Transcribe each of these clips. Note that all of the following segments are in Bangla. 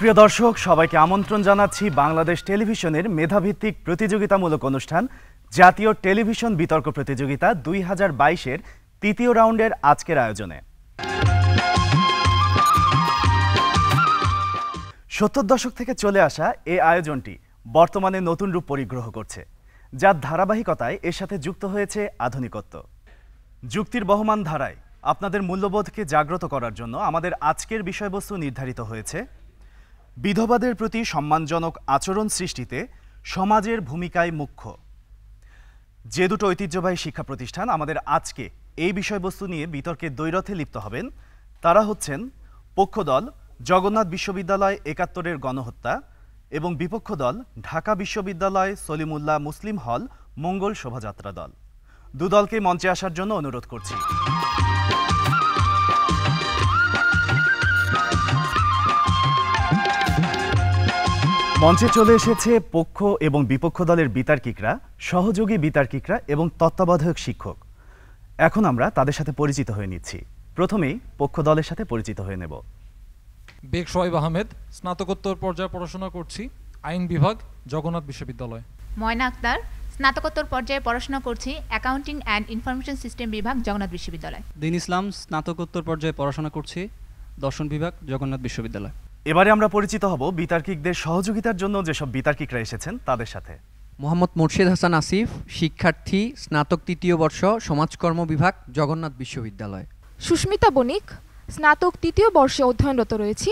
সুপ্রিয় দর্শক, সবাইকে আমন্ত্রণ জানাচ্ছি বাংলাদেশ টেলিভিশনের মেধাভিত্তিক প্রতিযোগিতামূলক অনুষ্ঠান, জাতীয় টেলিভিশন বিতর্ক প্রতিযোগিতা দুই হাজার বাইশের তৃতীয় রাউন্ডের আজকের আয়োজনে। সত্তর দশক থেকে চলে আসা এই আয়োজনটি বর্তমানে নতুন রূপ পরিগ্রহ করছে, যার ধারাবাহিকতায় এর সাথে যুক্ত হয়েছে আধুনিকত্ব। যুক্তির বহমান ধারায় আপনাদের মূল্যবোধকে জাগ্রত করার জন্য আমাদের আজকের বিষয়বস্তু নির্ধারিত হয়েছে বিধবাদের প্রতি সম্মানজনক আচরণ সৃষ্টিতে সমাজের ভূমিকায় মুখ্য। যে দুটো ঐতিহ্যবাহী শিক্ষা প্রতিষ্ঠান আমাদের আজকে এই বিষয়বস্তু নিয়ে বিতর্কে দ্বৈরথে লিপ্ত হবেন, তারা হচ্ছেন পক্ষদল, জগন্নাথ বিশ্ববিদ্যালয় একাত্তরের গণহত্যা এবং বিপক্ষ দল, ঢাকা বিশ্ববিদ্যালয় সলিমুল্লাহ মুসলিম হল, মঙ্গল শোভাযাত্রা দল। দুদলকে মঞ্চে আসার জন্য অনুরোধ করছি। মঞ্চে চলে এসেছে পক্ষ এবং বিপক্ষ দলের বিতার্কিকরা সহযোগী বিতার্কিকরা এবং তত্ত্বাবধায়ক শিক্ষক। এখন আমরা তাদের সাথে পরিচিত হয়ে নিচ্ছি। প্রথমেই পক্ষ দলের সাথে পরিচিত হয়ে নেব। বেগ সোহাইব আহমেদ স্নাতকোত্তর পর্যায়ে পড়াশোনা করছি আইন বিভাগ জগন্নাথ বিশ্ববিদ্যালয়। ময়না আক্তার স্নাতকোত্তর পর্যায়ে পড়াশোনা করছি অ্যাকাউন্টিং অ্যান্ড ইনফরমেশন সিস্টেম বিভাগ জগন্নাথ বিশ্ববিদ্যালয়। দিন ইসলাম স্নাতকোত্তর পর্যায়ে পড়াশোনা করছি দর্শন বিভাগ জগন্নাথ বিশ্ববিদ্যালয়। এবারে আমরা পরিচিত হব বিতার্কিকদের সহযোগিতার জন্য যেসব বিতার্কিকরা এসেছেন তাদের সাথে। মোহাম্মদ মুর্শিদ হাসান আসিফ শিক্ষার্থী স্নাতক তৃতীয় বর্ষ সমাজকর্ম বিভাগ জগন্নাথ বিশ্ববিদ্যালয়। সুস্মিতা বণিক স্নাতক তৃতীয় বর্ষে অধ্যয়নরত রয়েছি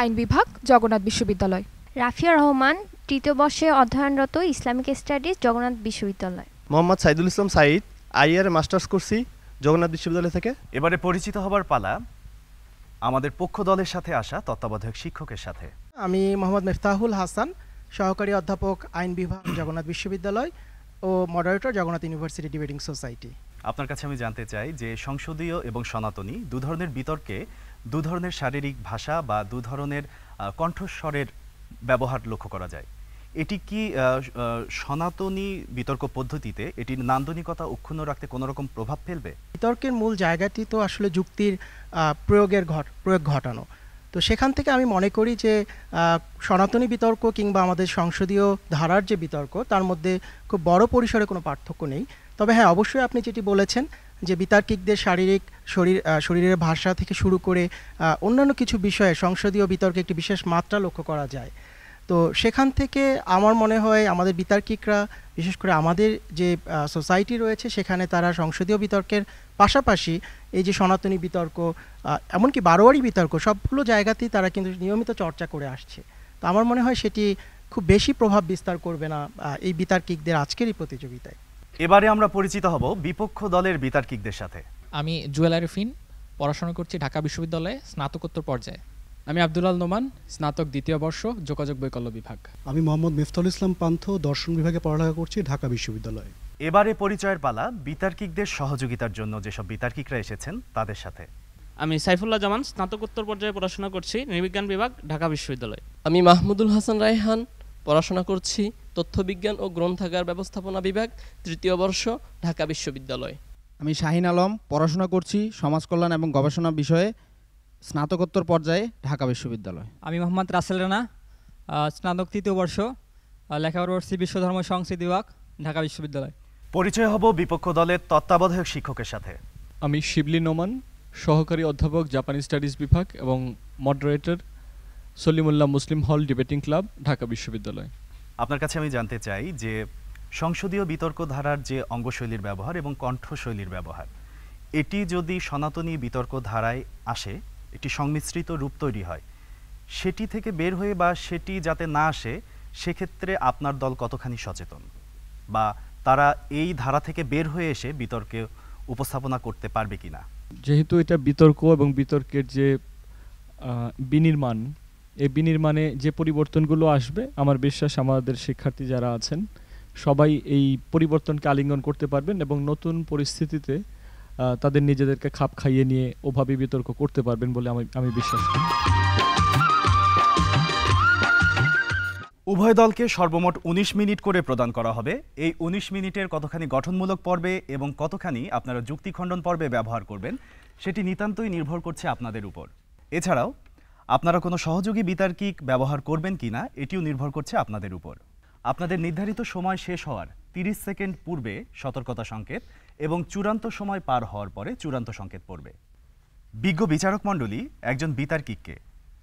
আইন বিভাগ জগন্নাথ বিশ্ববিদ্যালয়। রাফিয়া রহমান তৃতীয় বর্ষে অধ্যয়নরত ইসলামিক স্টাডিজ জগন্নাথ বিশ্ববিদ্যালয়। মোহাম্মদ সাইদুল ইসলাম সাইদ আইআর মাস্টার্স করছি জগন্নাথ বিশ্ববিদ্যালয় থেকে। এবারে পরিচিত হবার পালা আমাদের পক্ষ দলের সাথে আসা তত্ত্বাবধায়ক শিক্ষকের সাথে। আমি মোহাম্মদ মেফতাহুল হাসান সহকারী অধ্যাপক আইন বিভাগ জগন্নাথ বিশ্ববিদ্যালয় ও moderator Jagannath university debating society আপনার কাছে আমি জানতে চাই যে সংসদীয় এবং সনাতনী দু ধরনের বিতর্কে দু ধরনের শারীরিক ভাষা বা দু ধরনের কণ্ঠস্বরের ব্যবহার লক্ষ্য করা যায়। এটি কি সনাতনী বিতর্ক পদ্ধতিতে এটির নান্দনিকতা অক্ষুণ্ণ রাখতে কোনো রকম প্রভাব ফেলবে? বিতর্কের মূল জায়গাটি তো আসলে যুক্তির প্রয়োগের ঘট, প্রয়োগ ঘটানো। তো সেখান থেকে আমি মনে করি যে সনাতনী বিতর্ক কিংবা আমাদের সংসদীয় ধারার যে বিতর্ক, তার মধ্যে খুব বড় পরিসরে কোনো পার্থক্য নেই। তবে হ্যাঁ অবশ্যই আপনি যেটি বলেছেন যে, বিতার্কিকদের শারীরিক শরীর শরীরের ভাষা থেকে শুরু করে অন্যান্য কিছু বিষয়ে সংসদীয় বিতর্কে একটি বিশেষ মাত্রা লক্ষ্য করা যায়। তো সেখান থেকে আমার মনে হয় আমাদের বিতার্কিকরা বিশেষ করে আমাদের যে সোসাইটি রয়েছে সেখানে তারা সংসদীয় বিতর্কের পাশাপাশি এই যে সনাতনী বিতর্ক এমনকি বারোয়ারি বিতর্ক সবগুলো জায়গাতেই তারা কিন্তু নিয়মিত চর্চা করে আসছে। তো আমার মনে হয় সেটি খুব বেশি প্রভাব বিস্তার করবে না এই বিতার্কিকদের আজকের এই প্রতিযোগিতায়। এবারে আমরা পরিচিত হব বিপক্ষ দলের বিতার্কিকদের সাথে। আমি জুয়েল আরিফিন পড়াশোনা করছি ঢাকা বিশ্ববিদ্যালয়ে স্নাতকোত্তর পর্যায়ে। আমি আব্দুলাল নোমান স্নাতক দ্বিতীয় বর্ষ যোগাযোগ বৈকল্য বিভাগ। আমি মোহাম্মদ মিফতাল ইসলাম পান্থ দর্শন বিভাগে পড়ালেখা করছি ঢাকা বিশ্ববিদ্যালয়ে। এবারে পরিচয়ের পালা বিতার্কিকদের সহযোগিতার জন্য যেসব বিতার্কিকরা এসেছেন তাদের সাথে। আমি সাইফুল্লাহ জামান স্নাতকোত্তর পর্যায়ে পড়াশোনা করছি নৃবিজ্ঞান বিভাগ ঢাকা বিশ্ববিদ্যালয়। আমি মাহমুদুল হাসান রায়হান পড়াশোনা করছি তথ্যবিজ্ঞান ও গ্রন্থাগার ব্যবস্থাপনা বিভাগ তৃতীয় বর্ষ ঢাকা বিশ্ববিদ্যালয়। আমি শাহিন আলম পড়াশোনা করছি সমাজ কল্যাণ এবং গবেষণা বিষয়ে স্নাতকোত্তর পর্যায়ে ঢাকা বিশ্ববিদ্যালয়। আমি মোহাম্মদ রাসেল রানা স্নাতক তৃতীয় বর্ষ লেখাপড়া করছি বিশ্বধর্ম সংস্কৃতি বিভাগ ঢাকা বিশ্ববিদ্যালয়। পরিচয় হব বিপক্ষ দলের তত্ত্বাবধায়ক শিক্ষকের সাথে। আমি শিবলি নোমান সহকারী অধ্যাপক জাপানি স্টাডিজ বিভাগ এবং মডারেটর সলিমুল্লাহ মুসলিম হল ডিবেটিং ক্লাব ঢাকা বিশ্ববিদ্যালয়। আপনার কাছে আমি জানতে চাই যে সংসদীয় বিতর্ক ধারার যে অঙ্গশৈলীর ব্যবহার এবং কণ্ঠশৈলীর ব্যবহার এটি যদি সনাতনী বিতর্ক ধারায় আসে একটি সংমিশ্রিত রূপ তৈরি হয়। সেটি থেকে বের হয়ে বা সেটি যাতে না আসে, সেক্ষেত্রে আপনার দল কতখানি সচেতন? বা তারা এই ধারা থেকে বের হয়ে এসে বিতর্কে উপস্থাপনা করতে পারবে কিনা? যেহেতু এটা বিতর্ক এবং বিতর্কের যে বিনির্মাণ, এই বিনির্মাণে যে পরিবর্তনগুলো আসবে, আমার বিশ্বাস আমাদের শিক্ষার্থী যারা আছেন, সবাই এই পরিবর্তনকে আলিঙ্গন করতে পারবেন এবং নতুন পরিস্থিতিতে তাদের নিজেদেরকে খাপ খাইয়ে নিয়ে ওভাবে বিতর্ক করতে পারবেন বলে আমি আমি বিশ্বাস করি। উভয় দলকে সর্বমোট ১৯ মিনিট করে প্রদান করা হবে। এই ১৯ মিনিটের কতখানি গঠনমূলক পর্বে এবং কতখানি আপনারা যুক্তি খণ্ডন পর্বে ব্যবহার করবেন, সেটি নিতান্তই নির্ভর করছে আপনাদের উপর। এছাড়াও, আপনারা কোনো সহযোগী বিতার্কিক ব্যবহার করবেন কিনা এটিও নির্ভর করছে আপনাদের উপর। আপনাদের নির্ধারিত সময় শেষ হওয়ার 30 সেকেন্ড পূর্বে সতর্কতা সংকেত এবং চূড়ান্ত সময় পার হওয়ার পরে চূড়ান্ত সংকেত পড়বে। বিজ্ঞ বিচারক মণ্ডলী একজন বিতার্কিককে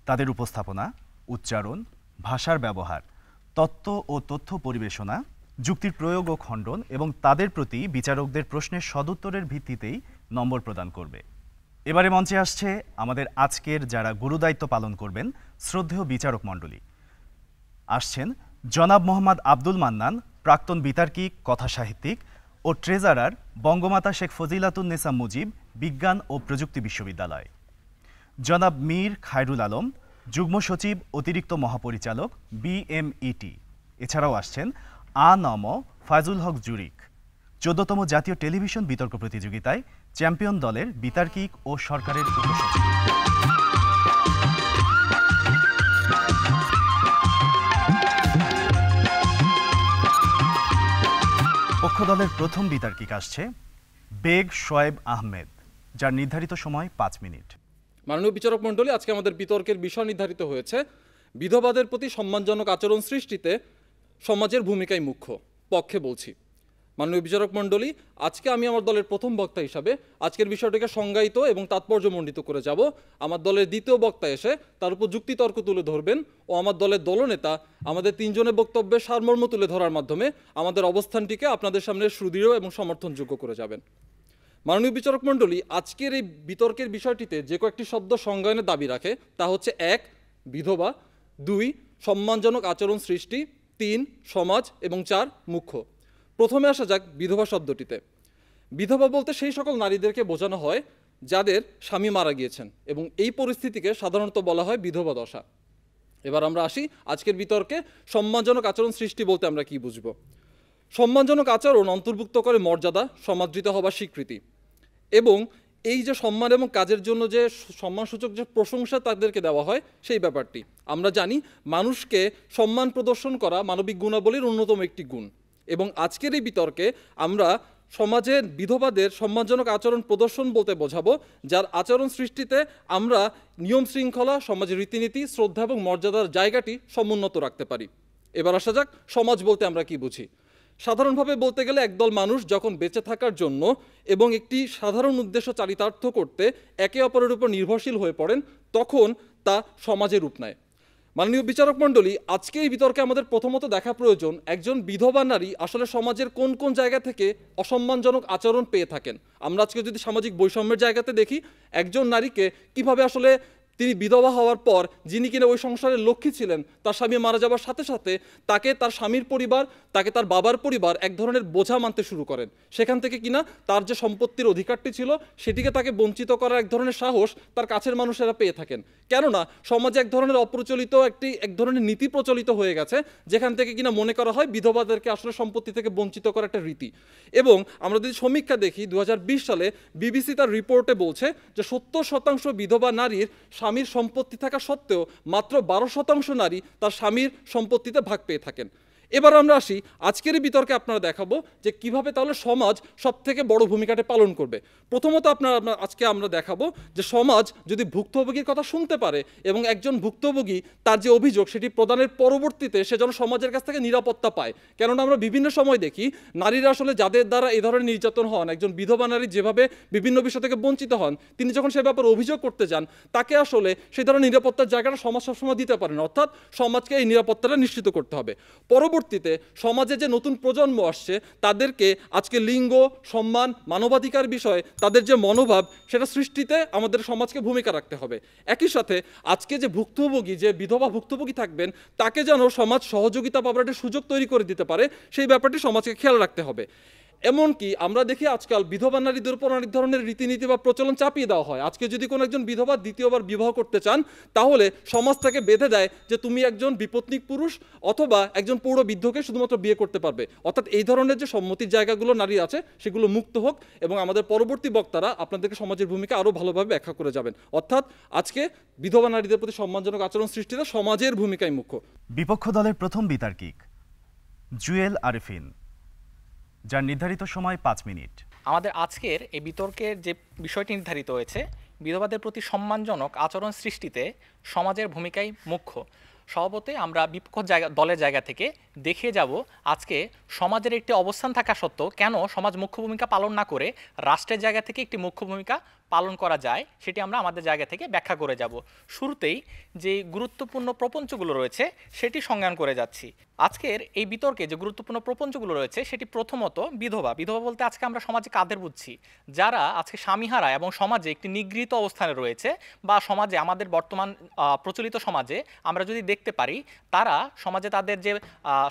তাদের উপস্থাপনা, উচ্চারণ, ভাষার ব্যবহার, তত্ত্ব ও তথ্য পরিবেশনা, যুক্তির প্রয়োগ ও খণ্ডন এবং তাদের প্রতি বিচারকদের প্রশ্নের সদুত্তরের ভিত্তিতেই নম্বর প্রদান করবে। এবারে মঞ্চে আসছে আমাদের আজকের যারা গুরুদায়িত্ব পালন করবেন শ্রদ্ধেয় বিচারক মণ্ডলী। আসছেন জনাব মোহাম্মদ আব্দুল মান্নান, প্রাক্তন বিতার্কিক কথা সাহিত্যিক ও ট্রেজারার বঙ্গমাতা শেখ ফজিলাতুন্নেসা মুজিব বিজ্ঞান ও প্রযুক্তি বিশ্ববিদ্যালয়। জনাব মীর খায়রুল আলম, যুগ্ম সচিব, অতিরিক্ত মহাপরিচালক বিএমইটি এছাড়াও আসছেন আ নম ফাজুল হক জুরিক। চোদ্দতম জাতীয় টেলিভিশন বিতর্ক প্রতিযোগিতায় চ্যাম্পিয়ন দলের বিতার্কিক ও সরকারের উপসচিব। পক্ষ দলের প্রথম বিতার্কিক আসছে বেগ শোয়েব আহমেদ, যার নির্ধারিত সময় পাঁচ মিনিট। মাননীয় বিচারক মণ্ডলী, আজকে আমাদের বিতর্কের বিষয় নির্ধারিত হয়েছে। বিধবাদের প্রতি সম্মানজনক আচরণ সৃষ্টিতে সমাজের ভূমিকাই মুখ্য, পক্ষে বলছি। মাননীয় বিচারক মণ্ডলী, আজকে আমি আমার দলের প্রথম বক্তা হিসাবে আজকের বিষয়টিকে সংজ্ঞায়িত এবং তাৎপর্যমণ্ডিত করে যাব। আমার দলের দ্বিতীয় বক্তা এসে তার উপর যুক্তিতর্ক তুলে ধরবেন ও আমার দলের দলনেতা আমাদের তিনজনের বক্তব্যে সারমর্ম তুলে ধরার মাধ্যমে আমাদের অবস্থানটিকে আপনাদের সামনে সুদৃঢ় এবং সমর্থনযোগ্য করে যাবেন। মাননীয় বিচারক মণ্ডলী, আজকের এই বিতর্কের বিষয়টিতে যে কয়েকটি শব্দ সংজ্ঞায়নের দাবি রাখে তা হচ্ছে এক, বিধবা, দুই, সম্মানজনক আচরণ সৃষ্টি, তিন, সমাজ, এবং চার, মুখ্য। প্রথমে আসা যাক বিধবা শব্দটিতে। বিধবা বলতে সেই সকল নারীদেরকে বোঝানো হয় যাদের স্বামী মারা গিয়েছেন এবং এই পরিস্থিতিকে সাধারণত বলা হয় বিধবা দশা। এবার আমরা আসি আজকের বিতর্কে সম্মানজনক আচরণ সৃষ্টি বলতে আমরা কি বুঝব? সম্মানজনক আচরণ অন্তর্ভুক্ত করে মর্যাদা, সমাদৃত হবার স্বীকৃতি এবং এই যে সম্মান এবং কাজের জন্য যে সম্মানসূচক যে প্রশংসা তাদেরকে দেওয়া হয় সেই ব্যাপারটি। আমরা জানি মানুষকে সম্মান প্রদর্শন করা মানবিক গুণাবলীর অন্যতম একটি গুণ। এবং আজকের এই বিতর্কে আমরা সমাজের বিধবাদের সম্মানজনক আচরণ প্রদর্শন বলতে বোঝাবো, যার আচরণ সৃষ্টিতে আমরা নিয়ম শৃঙ্খলা, সমাজের রীতিনীতি, শ্রদ্ধা এবং মর্যাদার জায়গাটি সমুন্নত রাখতে পারি। এবার আসা যাক সমাজ বলতে আমরা কি বুঝি। সাধারণভাবে বলতে গেলে একদল মানুষ যখন বেঁচে থাকার জন্য এবং একটি সাধারণ উদ্দেশ্য চারিতার্থ করতে একে অপরের উপর নির্ভরশীল হয়ে পড়েন, তখন তা সমাজের রূপ নেয়। মাননীয় বিচারক মণ্ডলী, আজকে এই বিতর্কে আমাদের প্রথমত দেখা প্রয়োজন, একজন বিধবা নারী আসলে সমাজের কোন কোন জায়গা থেকে অসম্মানজনক আচরণ পেয়ে থাকেন। আমরা আজকে যদি সামাজিক বৈষম্যের জায়গাতে দেখি, একজন নারীকে কীভাবে আসলে তিনি বিধবা হওয়ার পর যিনি কিনা ওই সংসারের লক্ষ্মী ছিলেন, তার স্বামী মারা যাওয়ার সাথে সাথে তাকে তার স্বামীর পরিবার, তাকে তার বাবার পরিবার এক ধরনের বোঝা মানতে শুরু করেন। সেখান থেকে কিনা তার যে সম্পত্তির অধিকারটি ছিল, সেটিকে তাকে বঞ্চিত করার এক ধরনের সাহস তার কাছের মানুষেরা পেয়ে থাকেন। কেননা সমাজে এক ধরনের অপ্রচলিত একটি, এক ধরনের নীতি প্রচলিত হয়ে গেছে, যেখান থেকে কিনা মনে করা হয় বিধবাদেরকে আসলে সম্পত্তি থেকে বঞ্চিত করা একটা রীতি। এবং আমরা যদি সমীক্ষা দেখি দু হাজার বিশ সালে বিবিসি তার রিপোর্টে বলছে যে সত্তর শতাংশ বিধবা নারীর স্বামীর সম্পত্তি থাকা সত্ত্বেও মাত্র বারো শতাংশ নারী তার স্বামীর সম্পত্তিতে ভাগ পেয়ে থাকেন। এবার আমরা আসি, আজকের বিতর্কে আপনারা দেখাবো যে কীভাবে তাহলে সমাজ সব থেকে বড় ভূমিকাটা পালন করবে। প্রথমত আপনারা আজকে আমরা দেখাবো যে সমাজ যদি ভুক্তভোগীর কথা শুনতে পারে এবং একজন ভুক্তভোগী তার যে অভিযোগ সেটি প্রদানের পরবর্তীতে সে যেন সমাজের কাছ থেকে নিরাপত্তা পায়। কেননা আমরা বিভিন্ন সময় দেখি, নারীরা আসলে যাদের দ্বারা এই ধরনের নির্যাতন হন, একজন বিধবা নারী যেভাবে বিভিন্ন বিষয় থেকে বঞ্চিত হন, তিনি যখন সে ব্যাপারে অভিযোগ করতে যান, তাকে আসলে সেই ধরনের নিরাপত্তার জায়গাটা সমাজ সবসময় দিতে পারে না। অর্থাৎ সমাজকে এই নিরাপত্তাটা নিশ্চিত করতে হবে। পরবর্তীতে সমাজে যে নতুন প্রজন্ম আসছে, তাদেরকে আজকে লিঙ্গ, সম্মান, মানবাধিকার বিষয়ে তাদের যে মনোভাব, সেটা সৃষ্টিতে আমাদের সমাজকে ভূমিকা রাখতে হবে। একই সাথে আজকে যে ভুক্তভোগী, যে বিধবা ভুক্তভোগী থাকবেন, তাকে যেন সমাজ সহযোগিতা পাবার সুযোগ তৈরি করে দিতে পারে, সেই ব্যাপারটি সমাজকে খেয়াল রাখতে হবে। এমনকি আমরা দেখি আজকাল বিধবা নারীদের উপর অনেক ধরনের রীতিনীতি বা প্রচলন চাপিয়ে দেওয়া হয়। আজকে যদি কোনো একজন বিধবা দ্বিতীয়বার বিবাহ করতে চান, তাহলে সমাজ তাকে বেঁধে দেয় যে তুমি একজন বিপত্নিক পুরুষ অথবা একজন পৌর বৃদ্ধকে শুধুমাত্র বিয়ে করতে পারবে। অর্থাৎ এই ধরনের যে সম্মতির জায়গাগুলো নারী আছে, সেগুলো মুক্ত হোক এবং আমাদের পরবর্তী বক্তারা আপনাদেরকে সমাজের ভূমিকা আরও ভালোভাবে ব্যাখ্যা করে যাবেন। অর্থাৎ আজকে বিধবা নারীদের প্রতি সম্মানজনক আচরণ সৃষ্টিতে সমাজের ভূমিকাই মুখ্য। বিপক্ষ দলের প্রথম বিতার্কিক, জুয়েল আরেফিন। যার নির্ধারিত সময় পাঁচ মিনিট। আমাদের আজকের এই বিতর্কের যে বিষয়টি নির্ধারিত হয়েছে, বিধবাদের প্রতি সম্মানজনক আচরণ সৃষ্টিতে সমাজের ভূমিকাই মুখ্য। স্বভাবতে আমরা বিপক্ষ জায়গা, দলের জায়গা থেকে দেখিয়ে যাব আজকে সমাজের একটি অবস্থান থাকা সত্ত্বেও কেন সমাজ মুখ্য ভূমিকা পালন না করে রাষ্ট্রের জায়গা থেকে একটি মুখ্য ভূমিকা পালন করা যায় সেটি আমরা আমাদের জায়গা থেকে ব্যাখ্যা করে যাব। শুরুতেই যে গুরুত্বপূর্ণ প্রপঞ্চগুলো রয়েছে সেটি সংজ্ঞান করে যাচ্ছি। আজকের এই বিতর্কে যে গুরুত্বপূর্ণ প্রপঞ্চগুলো রয়েছে সেটি প্রথমত বিধবা। বিধবা বলতে আজকে আমরা সমাজে কাদের বুঝছি? যারা আজকে স্বামীহারা এবং সমাজে একটি নিগৃহীত অবস্থানে রয়েছে বা সমাজে আমাদের বর্তমান প্রচলিত সমাজে আমরা যদি দেখতে পারি, তারা সমাজে তাদের যে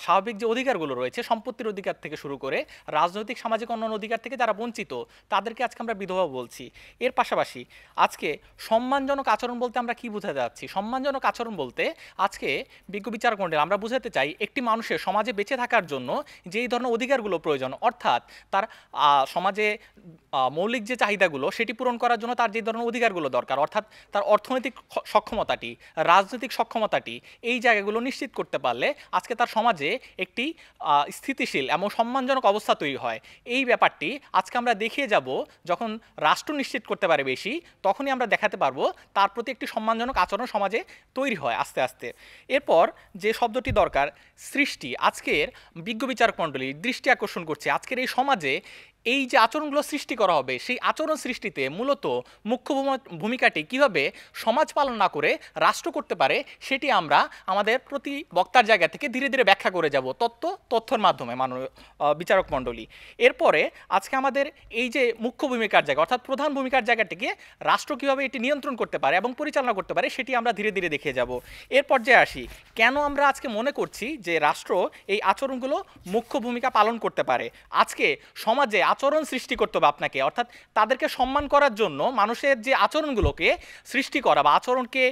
স্বাভাবিক যে অধিকারগুলো রয়েছে, সম্পত্তির অধিকার থেকে শুরু করে রাজনৈতিক, সামাজিক অন্যান্য অধিকার থেকে যারা বঞ্চিত, তাদেরকে আজকে আমরা বিধবা বলছি। এর পাশাপাশি আজকে সম্মানজনক আচরণ বলতে আমরা কি বোঝাতে যাচ্ছি? সম্মানজনক আচরণ বলতে আজকে বিজ্ঞ বিচারক মণ্ডল আমরা বোঝাতে চাই একটি মানুষের সমাজে বেঁচে থাকার জন্য যেই ধরনের অধিকারগুলো প্রয়োজন, অর্থাৎ তার সমাজে মৌলিক যে চাহিদাগুলো, সেটি পূরণ করার জন্য তার যে ধরনের অধিকারগুলো দরকার, অর্থাৎ তার অর্থনৈতিক সক্ষমতাটি, রাজনৈতিক সক্ষমতাটি এই জায়গাগুলো নিশ্চিত করতে পারলে আজকে তার সমাজে একটি স্থিতিশীল এবং সম্মানজনক অবস্থা তৈরি হয়। এই ব্যাপারটি আজকে আমরা দেখিয়ে যাব যখন রাষ্ট্র নিশ্চিত করতে পারে বেশি, তখনই আমরা দেখাতে পারব তার প্রতি একটি সম্মানজনক আচরণ সমাজে তৈরি হয় আস্তে আস্তে। এরপর যে শব্দটি দরকার, সৃষ্টি। আজকের বিজ্ঞ বিচারক মণ্ডলী দৃষ্টি আকর্ষণ করছে। আজকের এই সমাজে এই যে আচরণগুলো সৃষ্টি করা হবে, সেই আচরণ সৃষ্টিতে মূলত মুখ্য ভূমা- ভূমিকাটি কীভাবে সমাজ পালন না করে রাষ্ট্র করতে পারে, সেটি আমরা আমাদের প্রতি বক্তার জায়গা থেকে ধীরে ধীরে ব্যাখ্যা করে যাব তত্ত্ব, তথ্যর মাধ্যমে মাননীয় বিচারক মণ্ডলী। এরপরে আজকে আমাদের এই যে মুখ্য ভূমিকার জায়গা, অর্থাৎ প্রধান ভূমিকার জায়গাটিকে রাষ্ট্র কীভাবে এটি নিয়ন্ত্রণ করতে পারে এবং পরিচালনা করতে পারে, সেটি আমরা ধীরে ধীরে দেখে যাব। এর পর্যায়ে আসি, কেন আমরা আজকে মনে করছি যে রাষ্ট্র এই আচরণগুলো মুখ্য ভূমিকা পালন করতে পারে? আজকে সমাজে আচরণ সৃষ্টি করতে হবে আপনাকে। অর্থাৎ তাদেরকে সম্মান করার জন্য মানুষের যে আচরণগুলোকে সৃষ্টি করা বা আচরণকে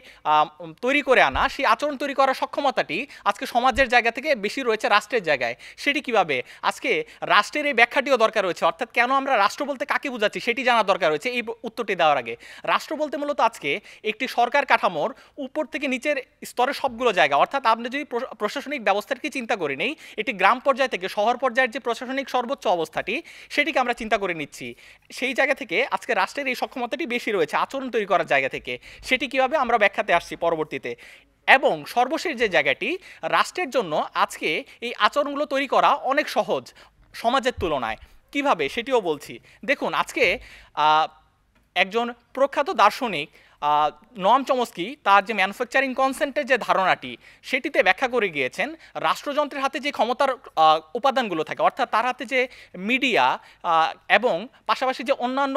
তৈরি করে আনা, সেই আচরণ তৈরি করার সক্ষমতাটি আজকে সমাজের জায়গা থেকে বেশি রয়েছে রাষ্ট্রের জায়গায়। সেটি কীভাবে? আজকে রাষ্ট্রের এই ব্যাখ্যাটিও দরকার রয়েছে। অর্থাৎ কেন আমরা রাষ্ট্র বলতে কাকে বোঝাচ্ছি সেটি জানা দরকার রয়েছে। এই উত্তরটি দেওয়ার আগে, রাষ্ট্র বলতে মূলত আজকে একটি সরকার কাঠামোর উপর থেকে নিচের স্তরে সবগুলো জায়গা। অর্থাৎ আপনি যদি প্র- প্রশাসনিক ব্যবস্থাকে চিন্তা করে নেই এটি গ্রাম পর্যায় থেকে শহর পর্যায়ের যে প্রশাসনিক সর্বোচ্চ অবস্থাটি সেটিকে আমরা চিন্তা করে নিচ্ছি। সেই জায়গা থেকে আজকে রাষ্ট্রের এই সক্ষমতাটি বেশি রয়েছে, আচরণ তৈরি করার জায়গা থেকে। সেটি কীভাবে আমরা ব্যাখ্যাতে আসছি পরবর্তীতে? এবং সর্বশেষ যে জায়গাটি, রাষ্ট্রের জন্য আজকে এই আচরণগুলো তৈরি করা অনেক সহজ সমাজের তুলনায়। কীভাবে? সেটিও বলছি। দেখুন, আজকে একজন প্রখ্যাত দার্শনিক নোয়াম চমস্কি তার যে ম্যানুফ্যাকচারিং কনসেন্টের যে ধারণাটি, সেটিতে ব্যাখ্যা করে গিয়েছেন, রাষ্ট্রযন্ত্রের হাতে যে ক্ষমতার উপাদানগুলো থাকে, অর্থাৎ তার হাতে যে মিডিয়া এবং পাশাপাশি যে অন্যান্য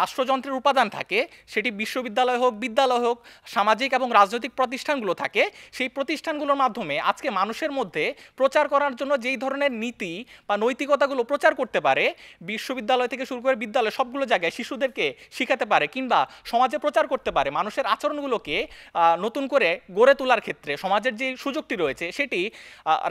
রাষ্ট্রযন্ত্রের উপাদান থাকে, সেটি বিশ্ববিদ্যালয় হোক, বিদ্যালয় হোক, সামাজিক এবং রাজনৈতিক প্রতিষ্ঠানগুলো থাকে, সেই প্রতিষ্ঠানগুলোর মাধ্যমে আজকে মানুষের মধ্যে প্রচার করার জন্য যেই ধরনের নীতি বা নৈতিকতাগুলো প্রচার করতে পারে, বিশ্ববিদ্যালয় থেকে শুরু করে বিদ্যালয় সবগুলো জায়গায় শিশুদেরকে শিখাতে পারে কিংবা সমাজে প্রচার করতে পারে মানুষের আচরণগুলোকে নতুন করে গড়ে তোলার ক্ষেত্রে সমাজের যে সুযোগটি রয়েছে, সেটি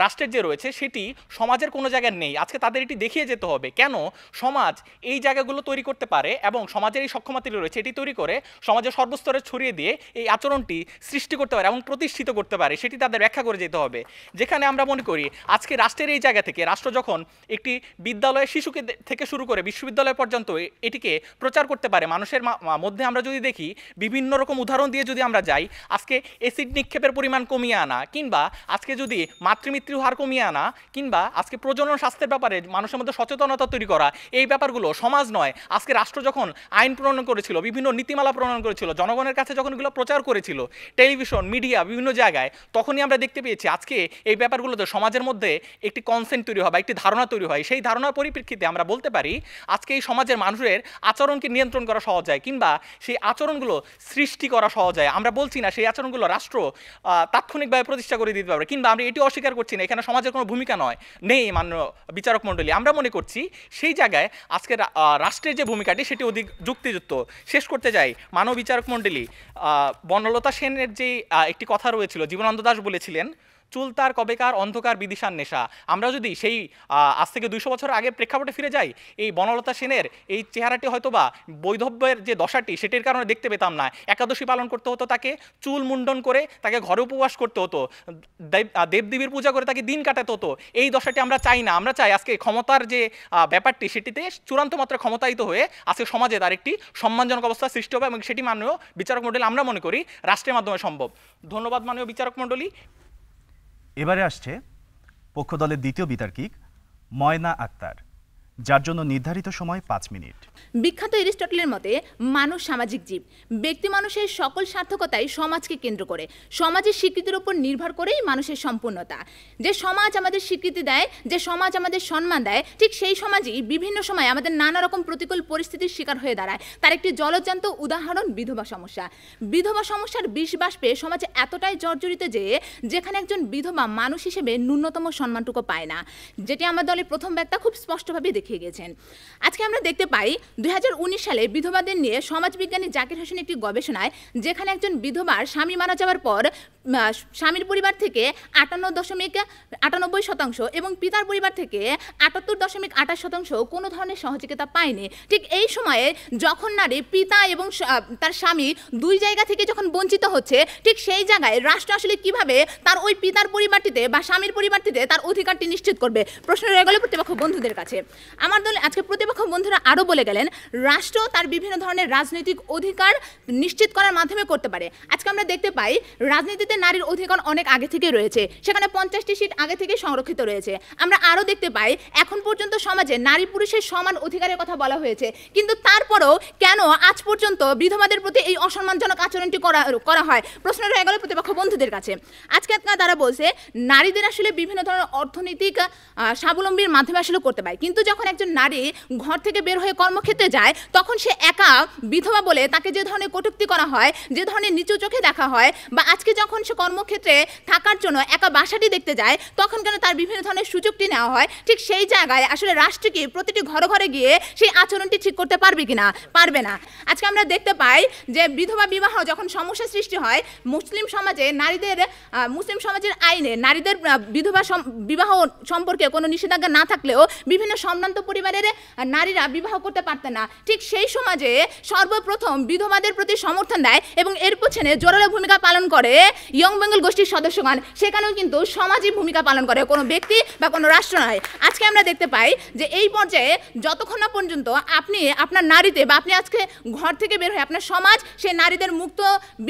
রাষ্ট্রের যে রয়েছে, সেটি সমাজের কোনো জায়গায় নেই। আজকে তাদের এটি দেখিয়ে যেতে হবে কেন সমাজ এই জায়গাগুলো তৈরি করতে পারে এবং সমাজের এই সক্ষমতাটি রয়েছে, এটি তৈরি করে সমাজের সর্বস্তরে ছড়িয়ে দিয়ে এই আচরণটি সৃষ্টি করতে পারে এবং প্রতিষ্ঠিত করতে পারে, সেটি তাদের ব্যাখ্যা করে যেতে হবে। যেখানে আমরা মনে করি, আজকে রাষ্ট্রের এই জায়গা থেকে রাষ্ট্র যখন একটি বিদ্যালয়ে শিশুকে থেকে শুরু করে বিশ্ববিদ্যালয় পর্যন্ত এটিকে প্রচার করতে পারে, মানুষের মধ্যে আমরা যদি দেখি, বিভিন্ন রকম উদাহরণ দিয়ে যদি আমরা যাই, আজকে এসিড নিক্ষেপের পরিমাণ কমিয়ে আনা, কিংবা আজকে যদি মাতৃমৃত্যু হার কমিয়ে আনা, কিংবা আজকে প্রজনন স্বাস্থ্যের ব্যাপারে মানুষের মধ্যে সচেতনতা তৈরি করা, এই ব্যাপারগুলো সমাজ নয়। আজকে রাষ্ট্র যখন আইন প্রণয়ন করেছিল, বিভিন্ন নীতিমালা প্রণয়ন করেছিল, জনগণের কাছে যখন এগুলো প্রচার করেছিল, টেলিভিশন, মিডিয়া, বিভিন্ন জায়গায়, তখনই আমরা দেখতে পেয়েছি আজকে এই ব্যাপারগুলোতে সমাজের মধ্যে একটি কনসেন্ট তৈরি হয় বা একটি ধারণা তৈরি হয়। সেই ধারণার পরিপ্রেক্ষিতে আমরা বলতে পারি, আজকে এই সমাজের মানুষের আচরণকে নিয়ন্ত্রণ করা সহজ হয়, কিংবা সেই আচরণগুলো সৃষ্টি করা সহজ হয়। আমরা বলছি না, সেই আচরণগুলো রাষ্ট্র তাৎক্ষণিকভাবে প্রতিষ্ঠা করে দিতে পারবে। কিংবা আমরা এটি অস্বীকার করছি না, এখানে সমাজের কোনো ভূমিকা নয়। নেই মান্য বিচারক মণ্ডলী। আমরা মনে করছি সেই জায়গায় আজকে রাষ্ট্রের যে ভূমিকাটি, সেটি অধিক যুক্তিযুক্ত। শেষ করতে যাই, মানব বিচারক মণ্ডলী বনলতা সেনের যে একটি কথা রয়েছিল, জীবনানন্দ দাস বলেছিলেন চুল তার কবেকার, অন্ধকার, বিদিশার নেশা। আমরা যদি সেই আজ থেকে দুইশো বছর আগে প্রেক্ষাপটে ফিরে যাই, এই বনলতা সেনের এই চেহারাটি হয়তোবা বৈধব্যের যে দশাটি, সেটির কারণে দেখতে পেতাম না। একাদশী পালন করতে হতো তাকে, চুল মুন্ডন করে তাকে ঘরে উপবাস করতে হতো, দেব- দেবদেবীর পূজা করে তাকে দিন কাটাতে হতো। এই দশাটি আমরা চাই না। আমরা চাই আজকে ক্ষমতার যে ব্যাপারটি, সেটিতে চূড়ান্ত মাত্রায় ক্ষমতায়িত হয়ে আজকে সমাজে তার একটি সম্মানজনক অবস্থা সৃষ্টি হবে এবং সেটি মাননীয় বিচারক মণ্ডলী, আমরা মনে করি, রাষ্ট্রের মাধ্যমে সম্ভব। ধন্যবাদ মাননীয় বিচারক মণ্ডলী। এবারে আসছে পক্ষ দলের দ্বিতীয় বিতার্কিক ময়না আক্তার। যার জন্য নির্ধারিত সময় পাঁচ মিনিট। বিখ্যাত এরিস্টটলের মতে, মানুষ সামাজিক জীব। ব্যক্তি মানুষের সকল সার্থকতাই সমাজকে কেন্দ্র করে। সমাজের স্বীকৃতির উপর নির্ভর করেই মানুষের সম্পূর্ণতা। যে সমাজ আমাদের স্বীকৃতি দেয়, যে সমাজ আমাদের সম্মান দেয়, ঠিক সেই সমাজই বিভিন্ন সময় আমাদের নানা রকম প্রতিকূল পরিস্থিতির শিকার হয়ে দাঁড়ায়। তার একটি জলজ্যান্ত উদাহরণ বিধবা সমস্যা। বিধবা সমস্যার বিষ বাষ্পে সমাজে এতটাই জর্জরিত যে, যেখানে একজন বিধবা মানুষ হিসেবে ন্যূনতম সম্মানটুকু পায় না। যেটি আমার দলের প্রথম ব্যক্তা খুব স্পষ্টভাবে দেখিয়ে গেছেন। আজকে আমরা দেখতে পাই দু হাজার উনিশ সালে বিধবাদের নিয়ে সমাজবিজ্ঞানী জাকির হোসেন একটি গবেষণায়, যেখানে একজন বিধবার স্বামী মারা যাওয়ার পর স্বামীর পরিবার থেকে আটান্ন দশমিক আটানব্বই শতাংশ এবং পিতার পরিবার থেকে আটাত্তর দশমিক আঠাশ শতাংশ কোনো ধরনের সহযোগিতা পায়নি। ঠিক এই সময়ে যখন নারী পিতা এবং তার স্বামী দুই জায়গা থেকে যখন বঞ্চিত হচ্ছে, ঠিক সেই জায়গায় রাষ্ট্র আসলে কীভাবে তার ওই পিতার পরিবারটিতে বা স্বামীর পরিবারটিতে তার অধিকারটি নিশ্চিত করবে? প্রশ্ন রয়ে গেল প্রতিপক্ষ বন্ধুদের কাছে। আমার দলে আজকে প্রতিপক্ষ বন্ধুরা আরও বলে গেলেন, রাষ্ট্র তার বিভিন্ন ধরনের রাজনৈতিক অধিকার নিশ্চিত করার মাধ্যমে করতে পারে। আজকে আমরা দেখতে পাই, রাজনীতিতে নারীর অধিকার অনেক আগে থেকে রয়েছে, সেখানে পঞ্চাশটি সিট আগে থেকে সংরক্ষিত রয়েছে। আমরা আরও দেখতে পাই, এখন পর্যন্ত সমাজে নারী পুরুষের সমান অধিকারের কথা বলা হয়েছে, কিন্তু তারপরেও কেন আজ পর্যন্ত বিধবাদের প্রতি এই অসম্মানজনক আচরণটি করা করা হয়? প্রশ্ন রয়ে গেল প্রতিপক্ষ বন্ধুদের কাছে। আজকে তারা বলছে, নারীদের আসলে বিভিন্ন ধরনের অর্থনৈতিক স্বাবলম্বীর মাধ্যমে আসলে করতে পারে, কিন্তু যখন একজন নারী ঘর থেকে বের হয়ে কর্মক্ষেত্রে যায়, তখন সে একা, বিধবা বলে তাকে যে ধরনের কটুক্তি করা হয়, যে ধরনের নিচু চোখে দেখা হয় বা আজকে যখন সে কর্মক্ষেত্রে থাকার জন্য একা বাসাটি দেখতে যায়, তখন কেন তার বিভিন্ন ধরনের সুযোগটি নেওয়া হয়? ঠিক সেই জায়গায় আসলে রাষ্ট্র কি প্রতিটি ঘরে ঘরে গিয়ে সেই আচরণটি ঠিক করতে পারবে কিনা? পারবে না। আজকে আমরা দেখতে পাই যে বিধবা বিবাহ যখন সমস্যা সৃষ্টি হয়, মুসলিম সমাজে নারীদের মুসলিম সমাজের আইনে নারীদের বিধবা বিবাহ সম্পর্কে কোনো নিষেধাজ্ঞা না থাকলেও বিভিন্ন সম্ভ্রান্ত পরিবারের নারীরা বিবাহ করতে পারতেন না। ঠিক সেই সমাজে সর্বপ্রথম বিধবাদের প্রতি সমর্থন দেয় এবং এর পেছনে জোরালো ভূমিকা পালন করে ইয়ং বেঙ্গল গোষ্ঠীর সদস্যগণ। সেখানেও কিন্তু সমাজই ভূমিকা পালন করে, কোনো ব্যক্তি বা কোনো রাষ্ট্র নয়। আজকে আমরা দেখতে পাই যে এই পর্যায়ে যতক্ষণ না পর্যন্ত আপনি আপনার নারীতে বা আপনি আজকে ঘর থেকে বের হয়ে আপনার সমাজ সেই নারীদের মুক্ত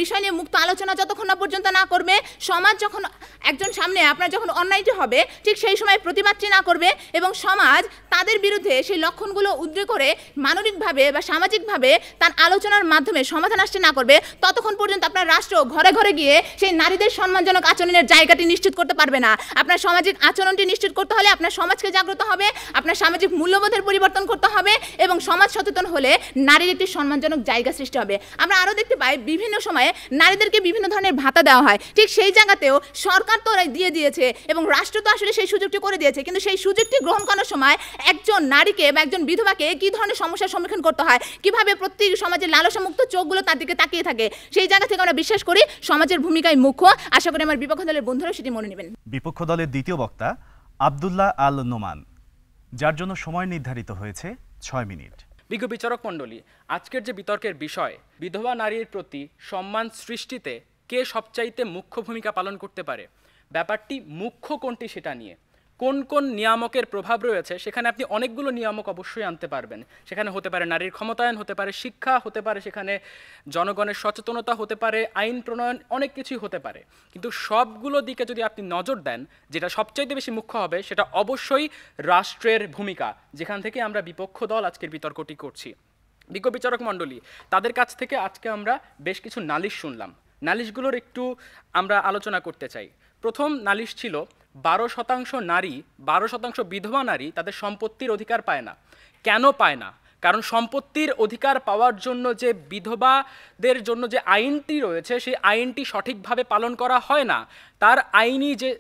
বিষয় নিয়ে মুক্ত আলোচনা যতক্ষণ না পর্যন্ত না করবে, সমাজ যখন একজন সামনে আপনার যখন অন্যায়টি হবে, ঠিক সেই সময় প্রতিবাদটি না করবে এবং সমাজ তাদের বিরুদ্ধে সেই লক্ষণগুলো উদ্রে করে মানবিকভাবে বা সামাজিকভাবে তার আলোচনার মাধ্যমে সমাধান আসতে না করবে, ততক্ষণ পর্যন্ত আপনার রাষ্ট্র ঘরে ঘরে গিয়ে সেই নারীদের সম্মানজনক আচরণের জায়গাটি নিশ্চিত করতে পারবে না। আপনার সামাজিক আচরণটি নিশ্চিত করতে হলে আপনার সমাজকে জাগ্রত হবে, আপনার সামাজিক মূল্যবোধের পরিবর্তন করতে হবে এবং সমাজ সচেতন হলে নারীর একটি সম্মানজনক জায়গা সৃষ্টি হবে। আমরা আরও দেখতে পাই, বিভিন্ন সময়ে নারীদেরকে বিভিন্ন ধরনের ভাতা দেওয়া হয়। ঠিক সেই জায়গাতেও সরকার তো দিয়ে দিয়েছে এবং রাষ্ট্র তো আসলে সেই সুযোগটি করে দিয়েছে। কিন্তু সেই সুযোগটি গ্রহণ করার সময় একজন নারীকে বা একজন বিধবাকে কী ধরনের সমস্যার সম্মুখীন করতে হয়? কীভাবে প্রত্যেক সমাজের লালসামুক্ত চোখগুলো তার দিকে তাকিয়ে থাকে? সেই জায়গা থেকে আমরা বিশ্বাস করি সমাজের ভূমিকায় মুখ্য। আশা করি আমার বিপক্ষ দলের বন্ধুরা সেটি মনে নেবেন। বিপক্ষ দলের দ্বিতীয় বক্তা আবদুল্লাহ আল নোমান যার জন্য সময় নির্ধারিত হয়েছে ছয় মিনিট। বিজ্ঞ বিচারক মণ্ডলী আজকের যে বিতর্কের বিষয় বিধবা নারীর প্রতি সম্মান সৃষ্টিতে কে সবচাইতে মুখ্য ভূমিকা পালন করতে পারে? ব্যাপারটি মুখ্য কোনটি সেটা নিয়ে। কোন কোন নিয়ামকের প্রভাব রয়েছে, সেখানে আপনি অনেকগুলো নিয়ামক অবশ্যই আনতে পারবেন। সেখানে হতে পারে নারীর ক্ষমতায়ন, হতে পারে শিক্ষা, হতে পারে সেখানে জনগণের সচেতনতা, হতে পারে আইন প্রণয়ন, অনেক কিছুই হতে পারে। কিন্তু সবগুলো দিকে যদি আপনি নজর দেন, যেটা সবচাইতে বেশি মুখ্য হবে, সেটা অবশ্যই রাষ্ট্রের ভূমিকা, যেখান থেকে আমরা বিপক্ষ দল আজকের বিতর্কটি করছি। বিজ্ঞ বিচারক মণ্ডলী, তাদের কাছ থেকে আজকে আমরা বেশ কিছু নালিশ শুনলাম। নালিশগুলোর একটু আমরা আলোচনা করতে চাই। প্রথম নালিশ ছিল, বারো শতাংশ নারী, বারো শতাংশ বিধবা নারী তাদের সম্পত্তির অধিকার পায় না। কেন পায় না? কারণ সম্পত্তির অধিকার পাওয়ার জন্য যে বিধবাদের জন্য যে আইনটি রয়েছে, সেই আইনটি সঠিকভাবে পালন করা হয় না। তার আইনি যে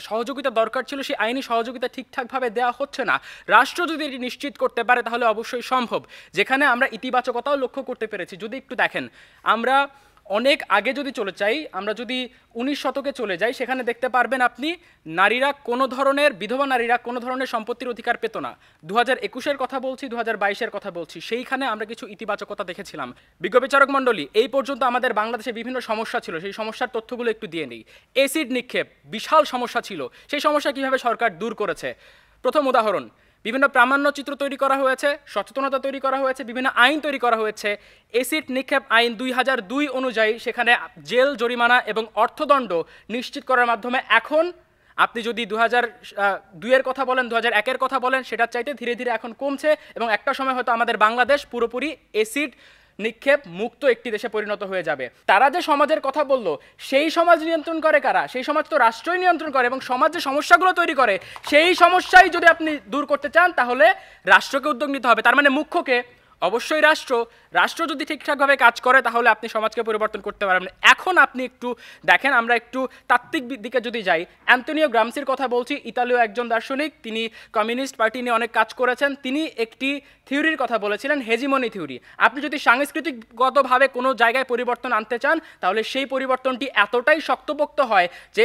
সহযোগিতা দরকার ছিল, সেই আইনি সহযোগিতা ঠিকঠাকভাবে দেওয়া হচ্ছে না। রাষ্ট্র যদি এটি নিশ্চিত করতে পারে, তাহলে অবশ্যই সম্ভব। যেখানে আমরা ইতিবাচকতাও লক্ষ্য করতে পেরেছি। যদি একটু দেখেন, আমরা অনেক আগে যদি চলে চাই আমরা যদি উনিশ শতকে চলে যাই, সেখানে দেখতে পারবেন আপনি নারীরা কোনো ধরনের, বিধবা নারীরা কোনো ধরনের সম্পত্তির অধিকার পেত না। দু হাজার একুশের কথা বলছি দু হাজার বাইশের কথা বলছি, সেইখানে আমরা কিছু ইতিবাচকতা দেখেছিলাম। বিজ্ঞ বিচারক মণ্ডলী, এই পর্যন্ত আমাদের বাংলাদেশে বিভিন্ন সমস্যা ছিল, সেই সমস্যার তথ্যগুলো একটু দিয়ে নিই। এসিড নিক্ষেপ, বিশাল সমস্যা ছিল, সেই সমস্যা কীভাবে সরকার দূর করেছে? প্রথম উদাহরণ বিভিন্ন প্রামাণ্য চিত্র তৈরি করা হয়েছে, সচেতনতা তৈরি করা হয়েছে, বিভিন্ন আইন তৈরি করা হয়েছে। এসিড নিক্ষেপ আইন দুই হাজার দুই অনুযায়ী সেখানে জেল, জরিমানা এবং অর্থদণ্ড নিশ্চিত করার মাধ্যমে এখন আপনি যদি দু হাজার দুইয়ের কথা বলেন দু হাজার একের কথা বলেন, সেটার চাইতে ধীরে ধীরে এখন কমছে এবং একটা সময় হয়তো আমাদের বাংলাদেশ পুরোপুরি এসিড নিক্ষেপ মুক্ত একটি দেশে পরিণত হয়ে যাবে। তারা যে সমাজের কথা বলল, সেই সমাজ নিয়ন্ত্রণ করে কারা? সেই সমাজ তো রাষ্ট্রই নিয়ন্ত্রণ করে এবং সমাজ যে সমস্যাগুলো তৈরি করে, সেই সমস্যাই যদি আপনি দূর করতে চান, তাহলে রাষ্ট্রকে উদ্যোগ নিতে হবে। তার মানে মুখ্যকে অবশ্যই রাষ্ট্র। রাষ্ট্র যদি ঠিকঠাকভাবে কাজ করে, তাহলে আপনি সমাজকে পরিবর্তন করতে পারবেন। এখন আপনি একটু দেখেন, আমরা একটু তাত্ত্বিক দিকে যদি যাই, অ্যান্টনিও গ্রামসির কথা বলছি, ইতালীয় একজন দার্শনিক, তিনি কমিউনিস্ট পার্টি নিয়ে অনেক কাজ করেছেন। তিনি একটি থিওরির কথা বলেছিলেন হেজিমনি থিওরি। আপনি যদি সাংস্কৃতিকগতভাবে কোনো জায়গায় পরিবর্তন আনতে চান, তাহলে সেই পরিবর্তনটি এতটাই শক্তপোক্ত হয় যে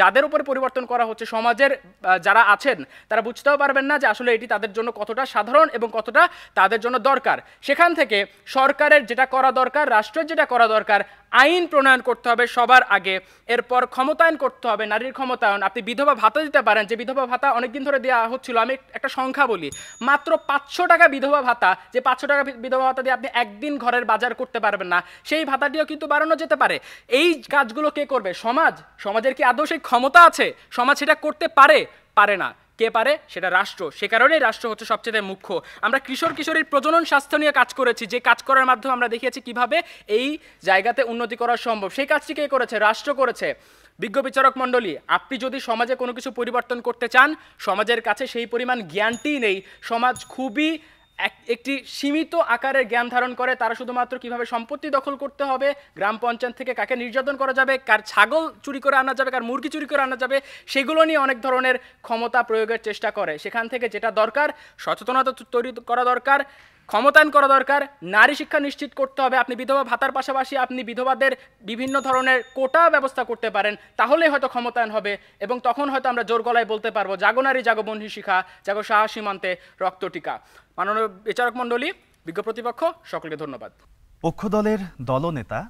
যাদের উপরে পরিবর্তন করা হচ্ছে, সমাজের যারা আছেন, তারা বুঝতেও পারবেন না যে আসলে এটি তাদের জন্য কতটা সাধারণ এবং কতটা তাদের জন্য দরকার। সেখান থেকে সরকারের যেটা করা দরকার, রাষ্ট্রের যেটা করা দরকার আইন প্রণয়ন করতে হবে সবার আগে, এরপর ক্ষমতায়ন করতে হবে, নারীর ক্ষমতায়ন। আপনি বিধবা ভাতা দিতে পারেন, যে বিধবা ভাতা অনেকদিন ধরে দেওয়া হচ্ছিল, আমি একটা সংখ্যা বলি। মাত্র পাঁচশো টাকা বিধবা ভাতা, যে পাঁচশো টাকা বিধবা ভাতা দিয়ে আপনি একদিন ঘরের বাজার করতে পারবেন না, সেই ভাতাটিও কিন্তু বাড়ানো যেতে পারে। এই কাজগুলো কে করবে? সমাজ? সমাজের কি আদৌ সেই ক্ষমতা আছে? সমাজ সেটা করতে পারে? পারে না। কে পারে? সেটা রাষ্ট্র। সে কারণেই রাষ্ট্র হচ্ছে সবচেয়ে মুখ্য। আমরা কিশোর কিশোরীর প্রজনন স্বাস্থ্য নিয়ে কাজ করেছি। যে কাজ করার মাধ্যমে আমরা দেখিয়েছি কীভাবে এই জায়গাতে উন্নতি করা সম্ভব। সেই কাজটি কে করেছে? রাষ্ট্র করেছে। বিজ্ঞ বিচারক মণ্ডলী, আপনি যদি সমাজে কোনো কিছু পরিবর্তন করতে চান, সমাজের কাছে সেই পরিমাণ জ্ঞানটি নেই। সমাজ খুবই একটি সীমিত আকারের জ্ঞান ধারণ করে তারা শুধুমাত্র কীভাবে সম্পত্তি দখল করতে হবে, গ্রাম পঞ্চায়েত থেকে কাকে নির্যাতন করা যাবে, কার ছাগল চুরি করে আনা যাবে, কার মুরগি চুরি করে আনা যাবে, সেগুলো নিয়ে অনেক ধরনের ক্ষমতা প্রয়োগের চেষ্টা করে। সেখান থেকে যেটা দরকার, সচেতনতা তৈরি করা দরকার ক্ষমতায়ন করা দরকার নারী শিক্ষা নিশ্চিত করতে হবে আপনি বিধবা ভাতার পাশাপাশি আপনি বিধবাদের বিভিন্ন ধরনের কোটা ব্যবস্থা করতে পারেন তাহলেই হয়তো ক্ষমতায়ন হবে এবং তখন হয়তো আমরা জোর গলায় বলতে পারব জাগো নারী জাগো বন্ধী শিখা জাগো সাহা সীমান্তে রক্তটিকা মাননীয় বিচারক মণ্ডলী বিজ্ঞ প্রতিপক্ষ সকলকে ধন্যবাদ। পক্ষ দলের দলনেতা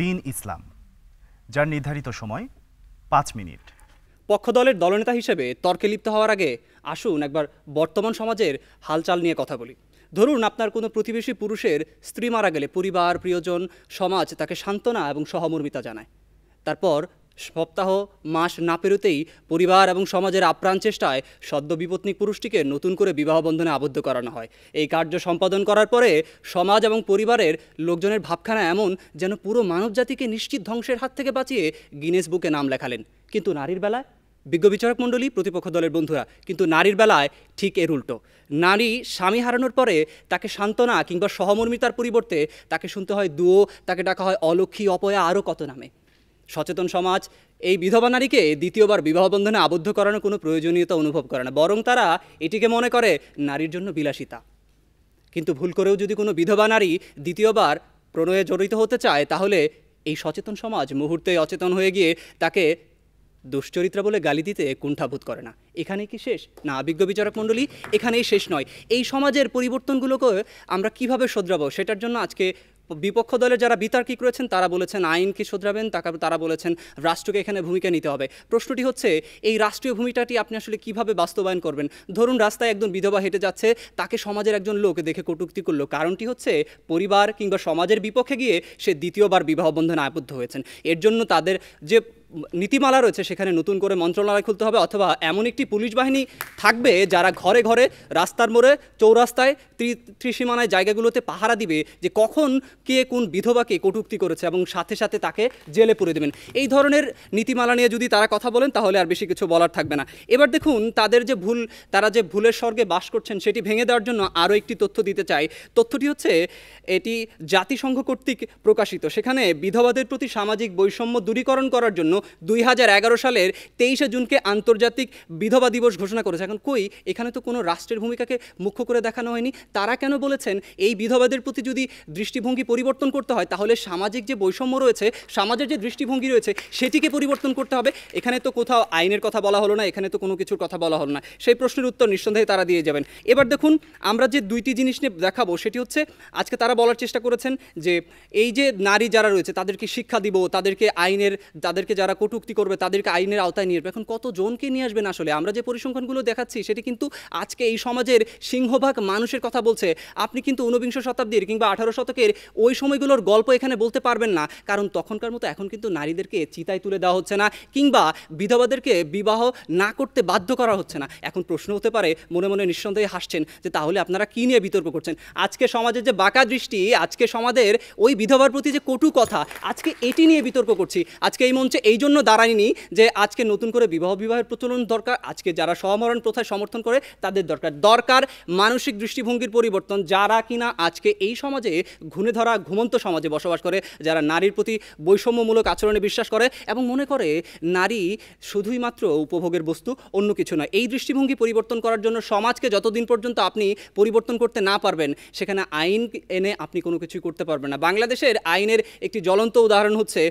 দিন ইসলাম যার নির্ধারিত সময় পাঁচ মিনিট। পক্ষ দলের দলনেতা হিসেবে তর্কে লিপ্ত হওয়ার আগে আসুন একবার বর্তমান সমাজের হালচাল নিয়ে কথা বলি। ধরুন আপনার কোনো প্রতিবেশী পুরুষের স্ত্রী মারা গেলে পরিবার, প্রিয়জন, সমাজ তাকে সান্ত্বনা এবং সহমর্মিতা জানায়। তারপর সপ্তাহ, মাস না পেরোতেই পরিবার এবং সমাজের আপ্রাণ চেষ্টায় সদ্য বিপত্নিক পুরুষটিকে নতুন করে বিবাহ বন্ধনে আবদ্ধ করানো হয়। এই কার্য সম্পাদন করার পরে সমাজ এবং পরিবারের লোকজনের ভাবখানা এমন যেন পুরো মানবজাতিকে নিশ্চিত ধ্বংসের হাত থেকে বাঁচিয়ে গিনেস বুকে নাম লেখালেন। কিন্তু নারীর বেলায় বিজ্ঞ বিচারক মণ্ডলী, প্রতিপক্ষ দলের বন্ধুরা, কিন্তু নারীর বেলায় ঠিক এর উল্টো। নারী স্বামী হারানোর পরে তাকে সান্ত্বনা কিংবা সহমর্মিতার পরিবর্তে তাকে শুনতে হয় দুও তাকে ডাকা হয় অলক্ষী, অপয়া, আরও কত নামে। সচেতন সমাজ, এই বিধবা নারীকে দ্বিতীয়বার বিবাহ বন্ধনে আবদ্ধ করানোর কোনো প্রয়োজনীয়তা অনুভব করে না, বরং তারা এটিকে মনে করে নারীর জন্য বিলাসিতা। কিন্তু ভুল করেও যদি কোনো বিধবা নারী দ্বিতীয়বার প্রণয়ে জড়িত হতে চায়, তাহলে এই সচেতন সমাজ মুহূর্তে অচেতন হয়ে গিয়ে তাকে দুশ্চরিত্রা বলে গালি দিতে কুণ্ঠাবোধ করে না। এখানে কি শেষ? না অভিজ্ঞ বিচারক মণ্ডলী, এখানেই শেষ নয়। এই সমাজের পরিবর্তনগুলোকে আমরা কীভাবে শোধরাবো, সেটার জন্য আজকে বিপক্ষ দলে যারা বিতার্কিক রয়েছেন, তারা বলেছেন আইনকে শোধরাবেন তারা বলেছেন রাষ্ট্রকে এখানে ভূমিকা নিতে হবে। প্রশ্নটি হচ্ছে, এই রাষ্ট্রীয় ভূমিকাটি আপনি আসলে কীভাবে বাস্তবায়ন করবেন? ধরুন, রাস্তায় একজন বিধবা হেঁটে যাচ্ছে, তাকে সমাজের একজন লোক দেখে কটুক্তি করল। কারণটি হচ্ছে, পরিবার কিংবা সমাজের বিপক্ষে গিয়ে সে দ্বিতীয়বার বিবাহ বন্ধনে আবদ্ধ হয়েছেন। এর জন্য তাদের যে নীতিমালা রয়েছে, সেখানে নতুন করে মন্ত্রণালয় খুলতে হবে অথবা এমন একটি পুলিশ বাহিনী থাকবে যারা ঘরে ঘরে রাস্তার মোড়ে, চৌরাস্তায় ত্রিসীমানায় জায়গাগুলোতে পাহারা দিবে যে কখন কে কোন বিধবাকে কটুক্তি করেছে এবং সাথে সাথে তাকে জেলে পুরে দেবেন। এই ধরনের নীতিমালা নিয়ে যদি তারা কথা বলেন, তাহলে আর বেশি কিছু বলার থাকবে না। এবার দেখুন, তাদের যে ভুল, তারা যে ভুলের স্বর্গে বাস করছেন, সেটি ভেঙে দেওয়ার জন্য আরও একটি তথ্য দিতে চাই। তথ্যটি হচ্ছে, এটি জাতিসংঘ কর্তৃক প্রকাশিত। সেখানে বিধবাদের প্রতি সামাজিক বৈষম্য দূরীকরণ করার জন্য দুই হাজার এগারো সালের তেইশে জুনকে আন্তর্জাতিক বিধবা দিবস ঘোষণা করেছে। এখন কই? এখানে তো কোনো রাষ্ট্রের ভূমিকাকে মুখ্য করে দেখানো হয়নি। তারা কেন বলেছেন এই বিধবাদের প্রতি যদি দৃষ্টিভঙ্গি পরিবর্তন করতে হয়, তাহলে সামাজিক যে বৈষম্য রয়েছে, সমাজের যে দৃষ্টিভঙ্গি রয়েছে, সেটিকে পরিবর্তন করতে হবে। এখানে তো কোথাও আইনের কথা বলা হলো না, এখানে তো কোনো কিছুর কথা বলা হলো না। সেই প্রশ্নের উত্তর নিঃসন্দেহে তারা দিয়ে যাবেন। এবার দেখুন, আমরা যে দুইটি জিনিস নিয়ে দেখাবো, সেটি হচ্ছে, আজকে তারা বলার চেষ্টা করেছেন যে, এই যে নারী যারা রয়েছে, তাদেরকে শিক্ষা দিব, তাদেরকে আইনের, তাদেরকে যারা কটূক্তি করবে তাদেরকে আইনের আওতায় নিয়ে এখন কতজনকে নিয়ে আসবেন আসলে? আমরা যে পরিসংখ্যানগুলো দেখাচ্ছি, সেটি কিন্তু আজকে এই সমাজের সিংহভাগ মানুষের কথা বলছে। আপনি কিন্তু ঊনবিংশ শতাব্দীর কিংবা আঠারো শতকের ওই সময়গুলোর গল্প এখানে বলতে পারবেন না। কারণ তখনকার মতো এখন কিন্তু নারীদেরকে চিতায় তুলে দেওয়া হচ্ছে না, কিংবা বিধবাদেরকে বিবাহ না করতে বাধ্য করা হচ্ছে না। এখন প্রশ্ন হতে পারে, মনে মনে নিঃসন্দেহে হাসছেন যে তাহলে আপনারা কী নিয়ে বিতর্ক করছেন? আজকে সমাজের যে বাঁকা দৃষ্টি, আজকে সমাজের ওই বিধবার প্রতি যে কটু কথা, আজকে এটি নিয়ে বিতর্ক করছি। আজকে এই মঞ্চে এই জন্য দাঁড়ায়নি যে আজকে নতুন করে বিবাহ বিবাহের প্রচলন দরকার, আজকে যারা সহমরণ প্রথায় সমর্থন করে তাদের দরকার। দরকার মানসিক দৃষ্টিভঙ্গির পরিবর্তন, যারা কিনা আজকে এই সমাজে ঘুণে ধরা ঘুমন্ত সমাজে বসবাস করে, যারা নারীর প্রতি বৈষম্যমূলক আচরণে বিশ্বাস করে এবং মনে করে নারী শুধুই মাত্র উপভোগের বস্তু, অন্য কিছু নয়। এই দৃষ্টিভঙ্গি পরিবর্তন করার জন্য সমাজকে যতদিন পর্যন্ত আপনি পরিবর্তন করতে না পারবেন, সেখানে আইন এনে আপনি কোনো কিছুই করতে পারবেন না। বাংলাদেশের আইনের একটি জ্বলন্ত উদাহরণ হচ্ছে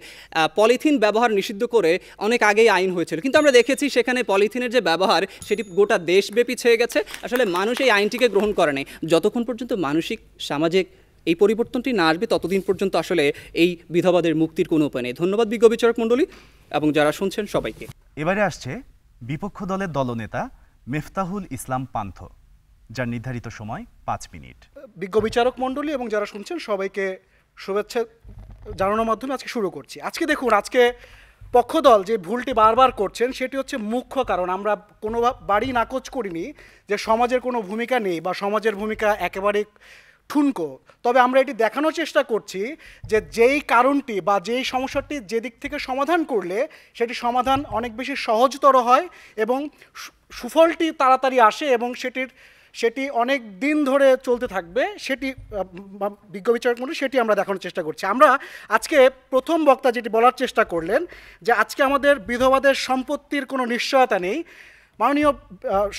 পলিথিন ব্যবহার নিষিদ্ধ করে অনেক আগেই আইন হয়েছিল। কিন্তু আমরা দেখেছি সেখানে পলিথিনের যে ব্যবহার সেটি গোটা দেশব্যাপী ছেয়ে গেছে। আসলে মানুষ এই আইনটিকে গ্রহণ করে নাই। যতক্ষণ পর্যন্ত মানসিক সামাজিক এই পরিবর্তনটি না আসবে ততদিন পর্যন্ত আসলে এই বিধবাদের মুক্তির কোনো উপায় নেই। ধন্যবাদ বিজ্ঞ বিচারক মণ্ডলী এবং যারা শুনছেন সবাইকে। এবারে আসছে বিপক্ষ দলের দলনেতা মেফতাহুল ইসলাম পান্থ যার নির্ধারিত সময় পাঁচ মিনিট। বিজ্ঞ বিচারক মণ্ডলী এবং যারা শুনছেন সবাইকে শুভেচ্ছা জানানোর মাধ্যমে আজকে শুরু করছি। আজকে দেখুন আজকে পক্ষদল যে ভুলটি বারবার করছেন, সেটি হচ্ছে মুখ্য কারণ। আমরা কোনো বাড়ি নাকচ করিনি যে সমাজের কোনো ভূমিকা নেই বা সমাজের ভূমিকা একেবারে ঠুনকো। তবে আমরা এটি দেখানোর চেষ্টা করছি যে যেই কারণটি বা যেই সমস্যাটি যে দিক থেকে সমাধান করলে, সেটি সমাধান অনেক বেশি সহজতর হয় এবং সুফলটি তাড়াতাড়ি আসে এবং সেটির সেটি অনেক দিন ধরে চলতে থাকবে, সেটি বিজ্ঞ বিচারক সেটি আমরা দেখানোর চেষ্টা করছি। আমরা আজকে প্রথম বক্তা যেটি বলার চেষ্টা করলেন, যে আজকে আমাদের বিধবাদের সম্পত্তির কোনো নিশ্চয়তা নেই। মাননীয়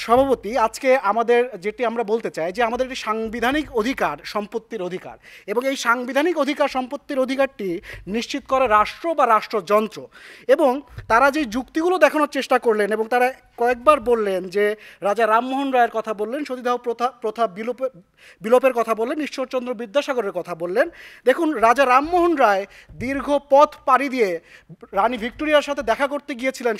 সভাপতি, আজকে আমাদের যেটি আমরা বলতে চাই, যে আমাদের একটি সাংবিধানিক অধিকার, সম্পত্তির অধিকার। এবং এই সাংবিধানিক অধিকার, সম্পত্তির অধিকারটি নিশ্চিত করে রাষ্ট্র বা রাষ্ট্রযন্ত্র। এবং তারা যে যুক্তিগুলো দেখানোর চেষ্টা করলেন এবং তারা কয়েকবার বললেন যে রাজা রামমোহন রায়ের কথা বললেন, সতীদাহ প্রথা প্রথা বিলোপের বিলোপের কথা বললেন, ঈশ্বরচন্দ্র বিদ্যাসাগরের কথা বললেন। দেখুন, রাজা রামমোহন রায় দীর্ঘ পথ পাড়ি দিয়ে রানী ভিক্টোরিয়ার সাথে দেখা করতে গিয়েছিলেন